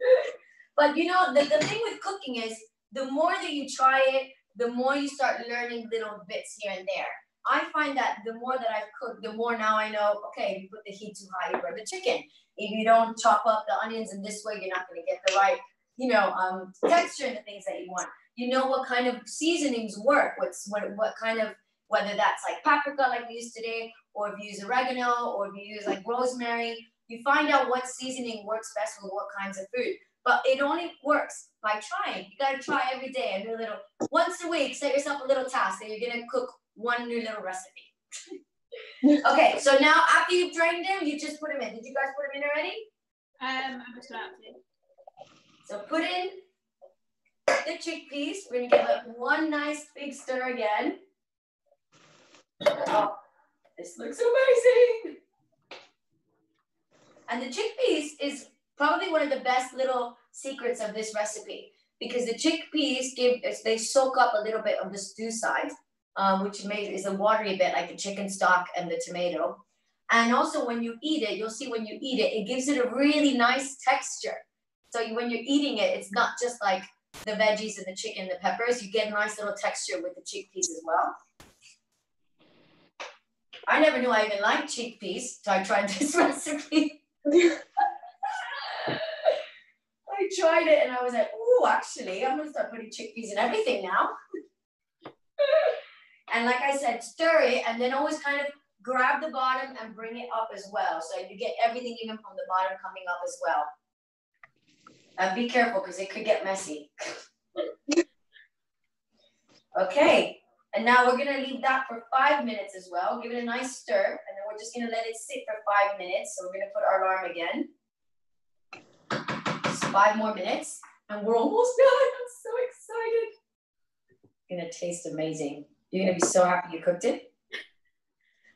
but you know, the, the thing with cooking is the more that you try it, the more you start learning little bits here and there. I find that the more that I've cooked, the more now I know, okay, you put the heat too high, you burn the chicken. If you don't chop up the onions in this way, you're not gonna get the right, you know, um, texture and the things that you want. You know what kind of seasonings work, what's what what kind of whether that's like paprika like we used today, or if you use oregano, or if you use like rosemary, you find out what seasoning works best with what kinds of food. But it only works by trying. You gotta try every day and do a little once a week, set yourself a little task that you're gonna cook one new little recipe. okay, so now after you've drained them, you just put them in. Did you guys put them in already? um I'm just about to. So put in the chickpeas. We're gonna give it one nice big stir again. Oh, this looks amazing. And the chickpeas is probably one of the best little secrets of this recipe because the chickpeas give they soak up a little bit of the stew side, um, which is a watery bit like the chicken stock and the tomato. And also when you eat it, you'll see when you eat it, it gives it a really nice texture. So you, when you're eating it, it's not just like the veggies and the chicken, the peppers. You get a nice little texture with the chickpeas as well. I never knew I even liked chickpeas, so I tried this recipe. Tried it and I was like, oh, actually, I'm gonna start putting chickpeas in everything now. and like I said, stir it and then always kind of grab the bottom and bring it up as well. So you get everything even from the bottom coming up as well. And be careful because it could get messy. okay, and now we're gonna leave that for five minutes as well. Give it a nice stir, and then we're just gonna let it sit for five minutes. So we're gonna put our alarm again. Five more minutes, and we're almost done. I'm so excited. It's gonna taste amazing. You're gonna be so happy you cooked it.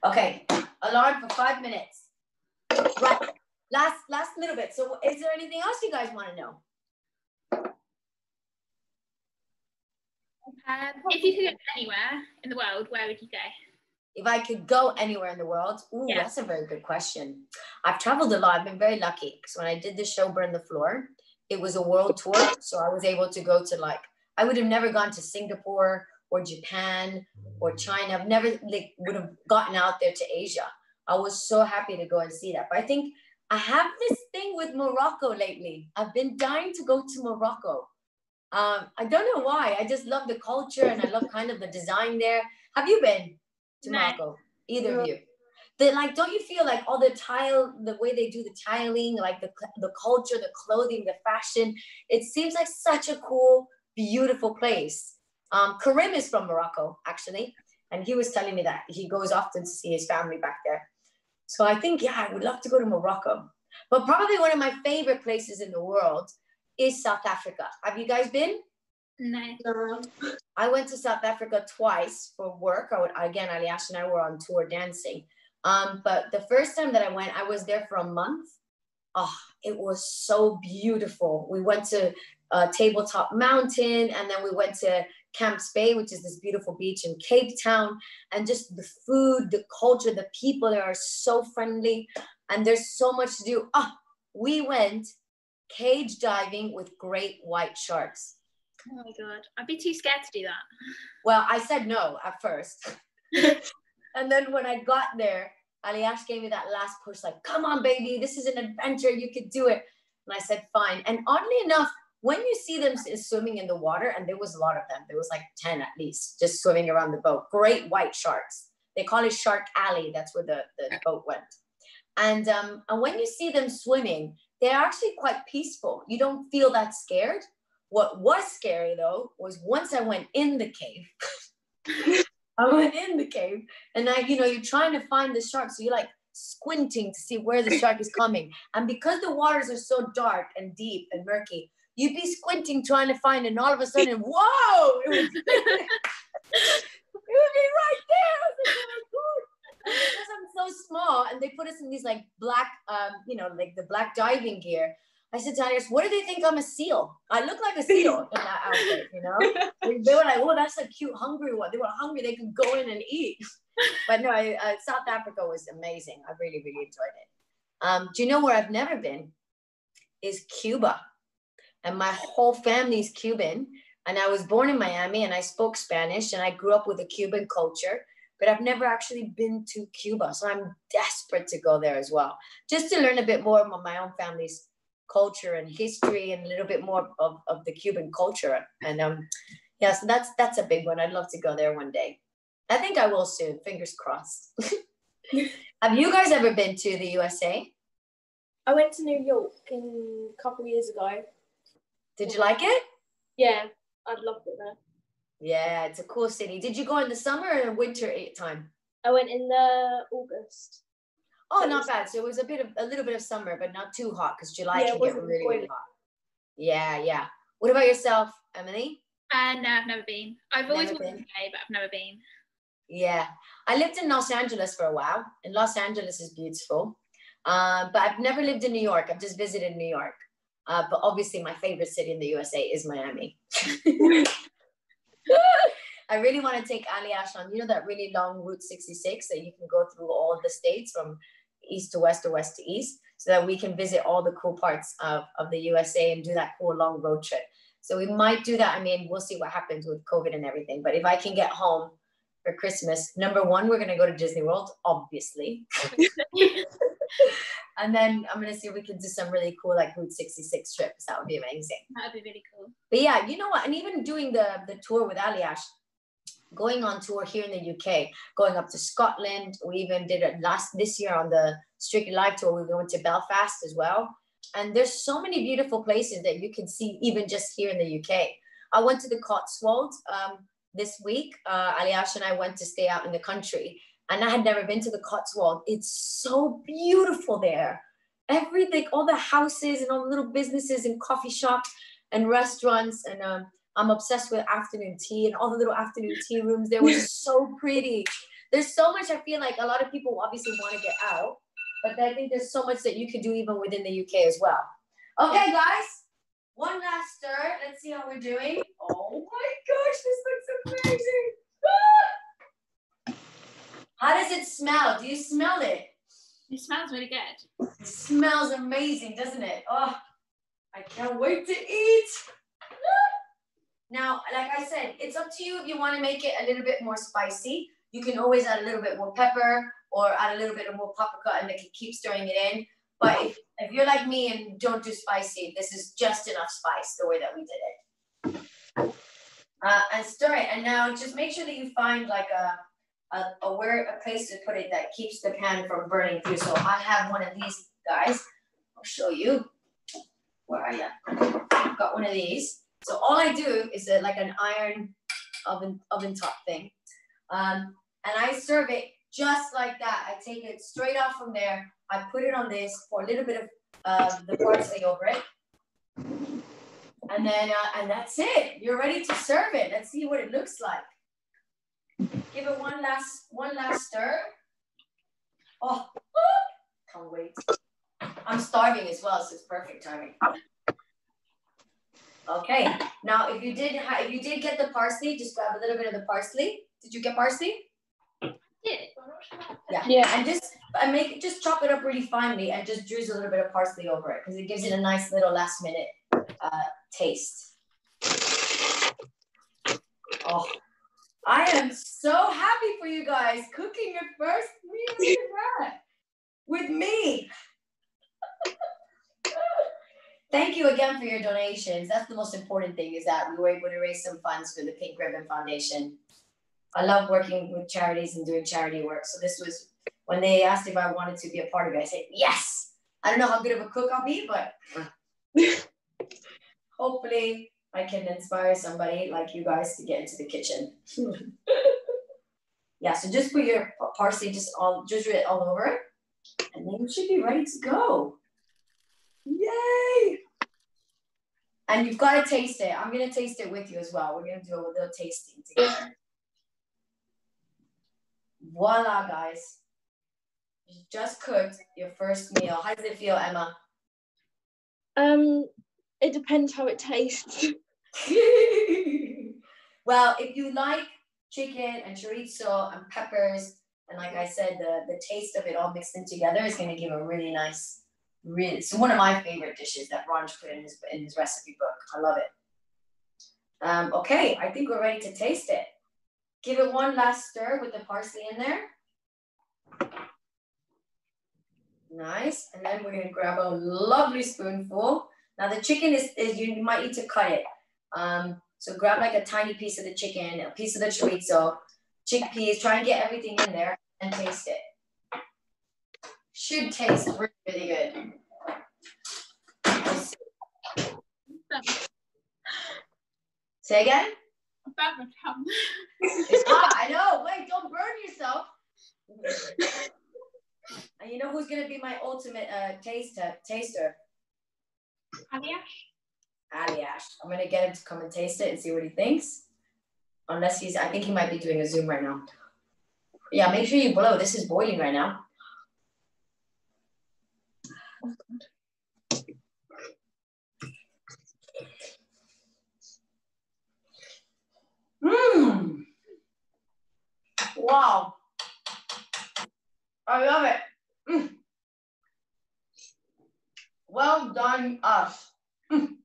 Okay, alarm for five minutes. Right, last last little bit. So, is there anything else you guys want to know? Um, if you could go anywhere in the world, where would you go? If I could go anywhere in the world, ooh, Yeah. that's a very good question. I've traveled a lot. I've been very lucky because when I did the show Burn the Floor, it was a world tour. So I was able to go to like, I would have never gone to Singapore or Japan or China. I've never like would have gotten out there to Asia. I was so happy to go and see that. But I think I have this thing with Morocco lately. I've been dying to go to Morocco. Um, I don't know why. I just love the culture and I love kind of the design there. Have you been to No. Morocco? Either of you? The, like, don't you feel like all the tile, the way they do the tiling, like the the culture, the clothing, the fashion? It seems like such a cool, beautiful place. Um, Karim is from Morocco, actually, and he was telling me that he goes often to see his family back there. So I think, yeah, I would love to go to Morocco. But probably one of my favorite places in the world is South Africa. Have you guys been? No. I went to South Africa twice for work. I would, again, Aljaž and I were on tour dancing. Um, but the first time that I went, I was there for a month. Oh, it was so beautiful. We went to uh, Tabletop Mountain and then we went to Camps Bay, which is this beautiful beach in Cape Town. And just the food, the culture, the people there are so friendly and there's so much to do. Ah, we went cage diving with great white sharks. Oh my god. I'd be too scared to do that. Well, I said no at first. and then when I got there, Aljaž gave me that last push, like, come on, baby, this is an adventure. You could do it. And I said, fine. And oddly enough, when you see them swimming in the water, and there was a lot of them, there was like 10 at least, just swimming around the boat, great white sharks. They call it Shark Alley. That's where the, the boat went. And, um, and when you see them swimming, they're actually quite peaceful. You don't feel that scared. What was scary though was once I went in the cave, I went in the cave and I, you know, you're trying to find the shark. So you're like squinting to see where the shark is coming. And because the waters are so dark and deep and murky, you'd be squinting trying to find it. And all of a sudden, whoa, it would, it would be right there. I was like, oh my God. And because I'm so small and they put us in these like black, um, you know, like the black diving gear. I said to what do they think I'm a seal? I look like a seal in that outfit, you know? They they were like, oh, that's a cute, hungry one. They were hungry, they could go in and eat. But no, I, uh, South Africa was amazing. I really, really enjoyed it. Um, do you know where I've never been? Is Cuba. And my whole family's Cuban. And I was born in Miami and I spoke Spanish and I grew up with a Cuban culture, but I've never actually been to Cuba. So I'm desperate to go there as well, just to learn a bit more about my own family's culture and history and a little bit more of, of the Cuban culture. And um, yeah, so that's that's a big one. I'd love to go there one day. I think I will soon. Fingers crossed. Have you guys ever been to the USA? I went to New York in a couple of years ago. Did you like it? Yeah, I'd loved it there. Yeah, it's a cool city. Did you go in the summer or winter time? I went in the August. Oh, So not was- bad. So it was a bit of a little bit of summer, but not too hot because July Yeah, can get really, really hot. Yeah, yeah. What about yourself, Emily? Uh, no, I've never been. I've always Never wanted been? to go, but I've never been. Yeah, I lived in Los Angeles for a while, and Los Angeles is beautiful. Um, but I've never lived in New York. I've just visited New York. Uh, but obviously, my favorite city in the USA is Miami. I really want to take Aljaž on, you know, that really long Route 66 that you can go through all the states from east to west or west to east, so that we can visit all the cool parts of, of the USA and do that cool long road trip. So we might do that. I mean, we'll see what happens with COVID and everything. But if I can get home for Christmas, number one, we're gonna go to Disney World, obviously. and then I'm gonna see if we can do some really cool like Route 66 trips. That would be amazing. That would be really cool. But yeah, you know what? And even doing the the tour with Aljaž, going on tour here in the UK, going up to Scotland. We even did it last this year on the Strictly Live tour. We went to Belfast as well. And there's so many beautiful places that you can see even just here in the UK. I went to the Cotswolds um, this week. Uh, Aljaž and I went to stay out in the country, and I had never been to the Cotswold. It's so beautiful there. Everything, all the houses and all the little businesses and coffee shops and restaurants and um, I'm obsessed with afternoon tea and all the little afternoon tea rooms. They were so pretty. There's so much I feel like a lot of people obviously want to get out, but I think there's so much that you can do even within the UK as well. Okay, guys, one last stir. Let's see how we're doing. Oh my gosh, this looks amazing. Ah! How does it smell? Do you smell it? It smells really good. It smells amazing, doesn't it? Oh, I can't wait to eat. Now, like I said, it's up to you if you want to make it a little bit more spicy. You can always add a little bit more pepper or add a little bit of more paprika and then keep stirring it in. But if, if you're like me and don't do spicy, this is just enough spice the way that we did it. Uh, and stir it. And now just make sure that you find like a, a, a where a place to put it that keeps the pan from burning through. So I have one of these guys. I'll show you. Where are you? Got one of these. So all I do is a, like an iron oven oven top thing. Um, and I serve it just like that. I take it straight off from there. I put it on this, pour a little bit of uh, the parsley over it. And then, uh, and that's it. You're ready to serve it. Let's see what it looks like. Give it one last, one last stir. Oh, can't wait. I'm starving as well, so it's perfect timing. Okay, now if you did, if you did get the parsley, just grab a little bit of the parsley. Did you get parsley? Yeah. Yeah. And just and make just chop it up really finely and just drizzle a little bit of parsley over it because it gives it a nice little last minute uh, taste. Oh, I am so happy for you guys cooking your first meal with me. Thank you again for your donations. That's the most important thing is that we were able to raise some funds for the Pink Ribbon Foundation. I love working with charities and doing charity work. So this was when they asked if I wanted to be a part of it, I said, yes. I don't know how good of a cook I'll be, but hopefully I can inspire somebody like you guys to get into the kitchen. yeah, so just put your parsley just all just it all over it, and then you should be ready to go. Yay! And you've got to taste it. I'm gonna taste it with you as well. We're gonna do a little tasting together. Voila, guys. You just cooked your first meal. How does it feel, Emma? Um, it depends how it tastes. well, if you like chicken and chorizo and peppers, and like I said, the, the taste of it all mixed in together is going to give a really nice, really, it's one of my favorite dishes that Ranj put in his, in his recipe book. I love it. Um, okay, I think we're ready to taste it. Give it one last stir with the parsley in there. Nice. And then we're to grab a lovely spoonful. Now the chicken is, is you might need to cut it. Um, so grab like a tiny piece of the chicken, a piece of the chorizo, chickpeas, try and get everything in there and taste it. Should taste really, really good. Say again? it's hot. I know. Wait, don't burn yourself. and you know who's gonna be my ultimate uh, taster? Taster. Aljaž. Aljaž. I'm gonna get him to come and taste it and see what he thinks. Unless he's, I think he might be doing a Zoom right now. Yeah, make sure you blow. This is boiling right now. Mmm. Wow. I love it. Mm. Well done, us. Mm.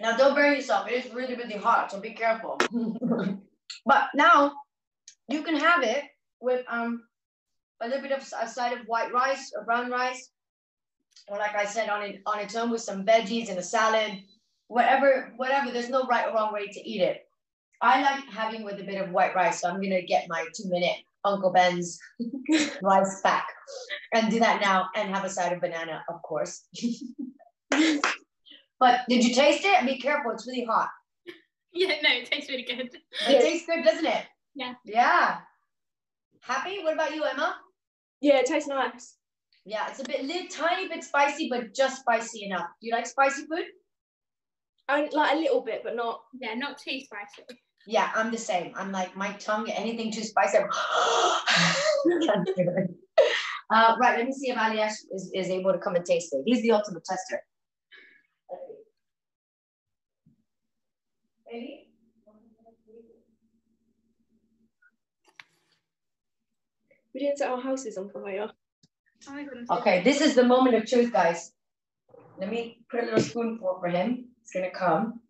Now don't burn yourself. It is really, really hot, so be careful. but now you can have it with um a little bit of a side of white rice or brown rice, or like I said, on it on its own with some veggies and a salad whatever, whatever. There's no right or wrong way to eat it. I like having with a bit of white rice, so I'm gonna get my two minute Uncle Ben's rice pack and do that now and have a side of banana, of course. but did you taste it? Be careful, it's really hot. Yeah, no, it tastes really good. It tastes good, doesn't it? Yeah. Yeah. Happy? What about you, Emma? Yeah, it tastes nice. Yeah, it's a bit, little tiny bit spicy, but just spicy enough. Do you like spicy food? I like a little bit, but not. Yeah, not too spicy. Yeah, I'm the same. I'm like my tongue, anything too spicy. I'm Can't do it. Uh, right, let me see if Aljaž is, is able to come and taste it. He's the ultimate tester. Maybe? We didn't set our houses on fire. Oh my god, I'm so Okay, this is the moment of truth, guys. Let me put a little spoonful for him. It's gonna come.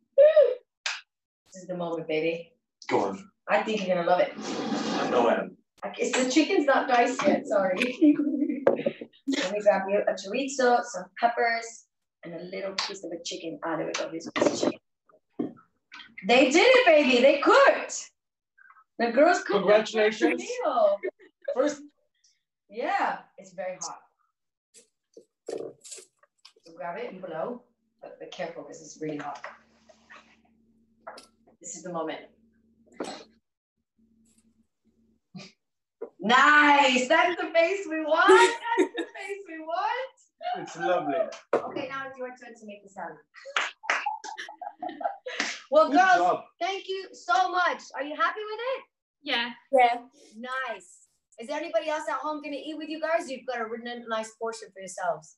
This is the moment, baby. Go on. I think you're gonna love it. I know I am. Okay, so the chicken's not diced yet, sorry. Let me grab you a chorizo, some peppers, and a little piece of a chicken. Ah, there we go, here's a piece of chicken. They did it, baby, they cooked. The girls cooked. their first Congratulations. Meal. First, Yeah, it's very hot. So grab it and below, but be careful because it's really hot. This is the moment. Nice, that's the face we want. That's the face we want. it's lovely. Okay, now it's your turn to make the salad. Well, Good girls, job. thank you so much. Are you happy with it? Yeah. Yeah. Nice. Is there anybody else at home gonna eat with you guys? You've got a really nice portion for yourselves.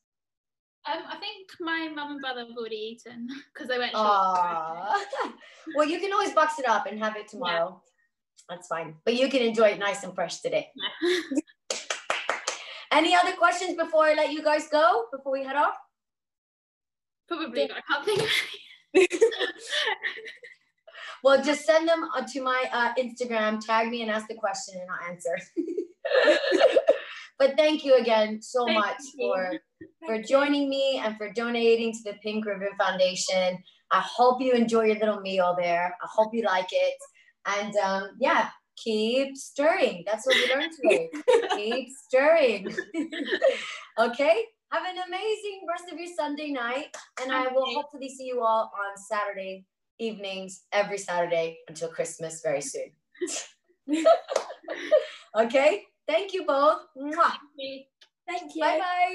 Um, I think my mum and brother have already eaten because they went. Well, you can always box it up and have it tomorrow. That's fine. But you can enjoy it nice and fresh today. Yeah. Any other questions before I let you guys go? Before we head off? Probably, but I can't think of any. Well, just send them uh, to my uh, Instagram, tag me and ask the question and I'll answer. but thank you again so Thank much you. for for joining me and for donating to the Pink Ribbon Foundation. I hope you enjoy your little meal there. I hope you like it. And um, yeah, keep stirring. That's what we learned today. keep stirring. okay. Have an amazing rest of your Sunday night. And I will hopefully see you all on Saturday evenings, every Saturday until Christmas very soon. okay. Thank you both. Mwah. Thank you. Bye bye.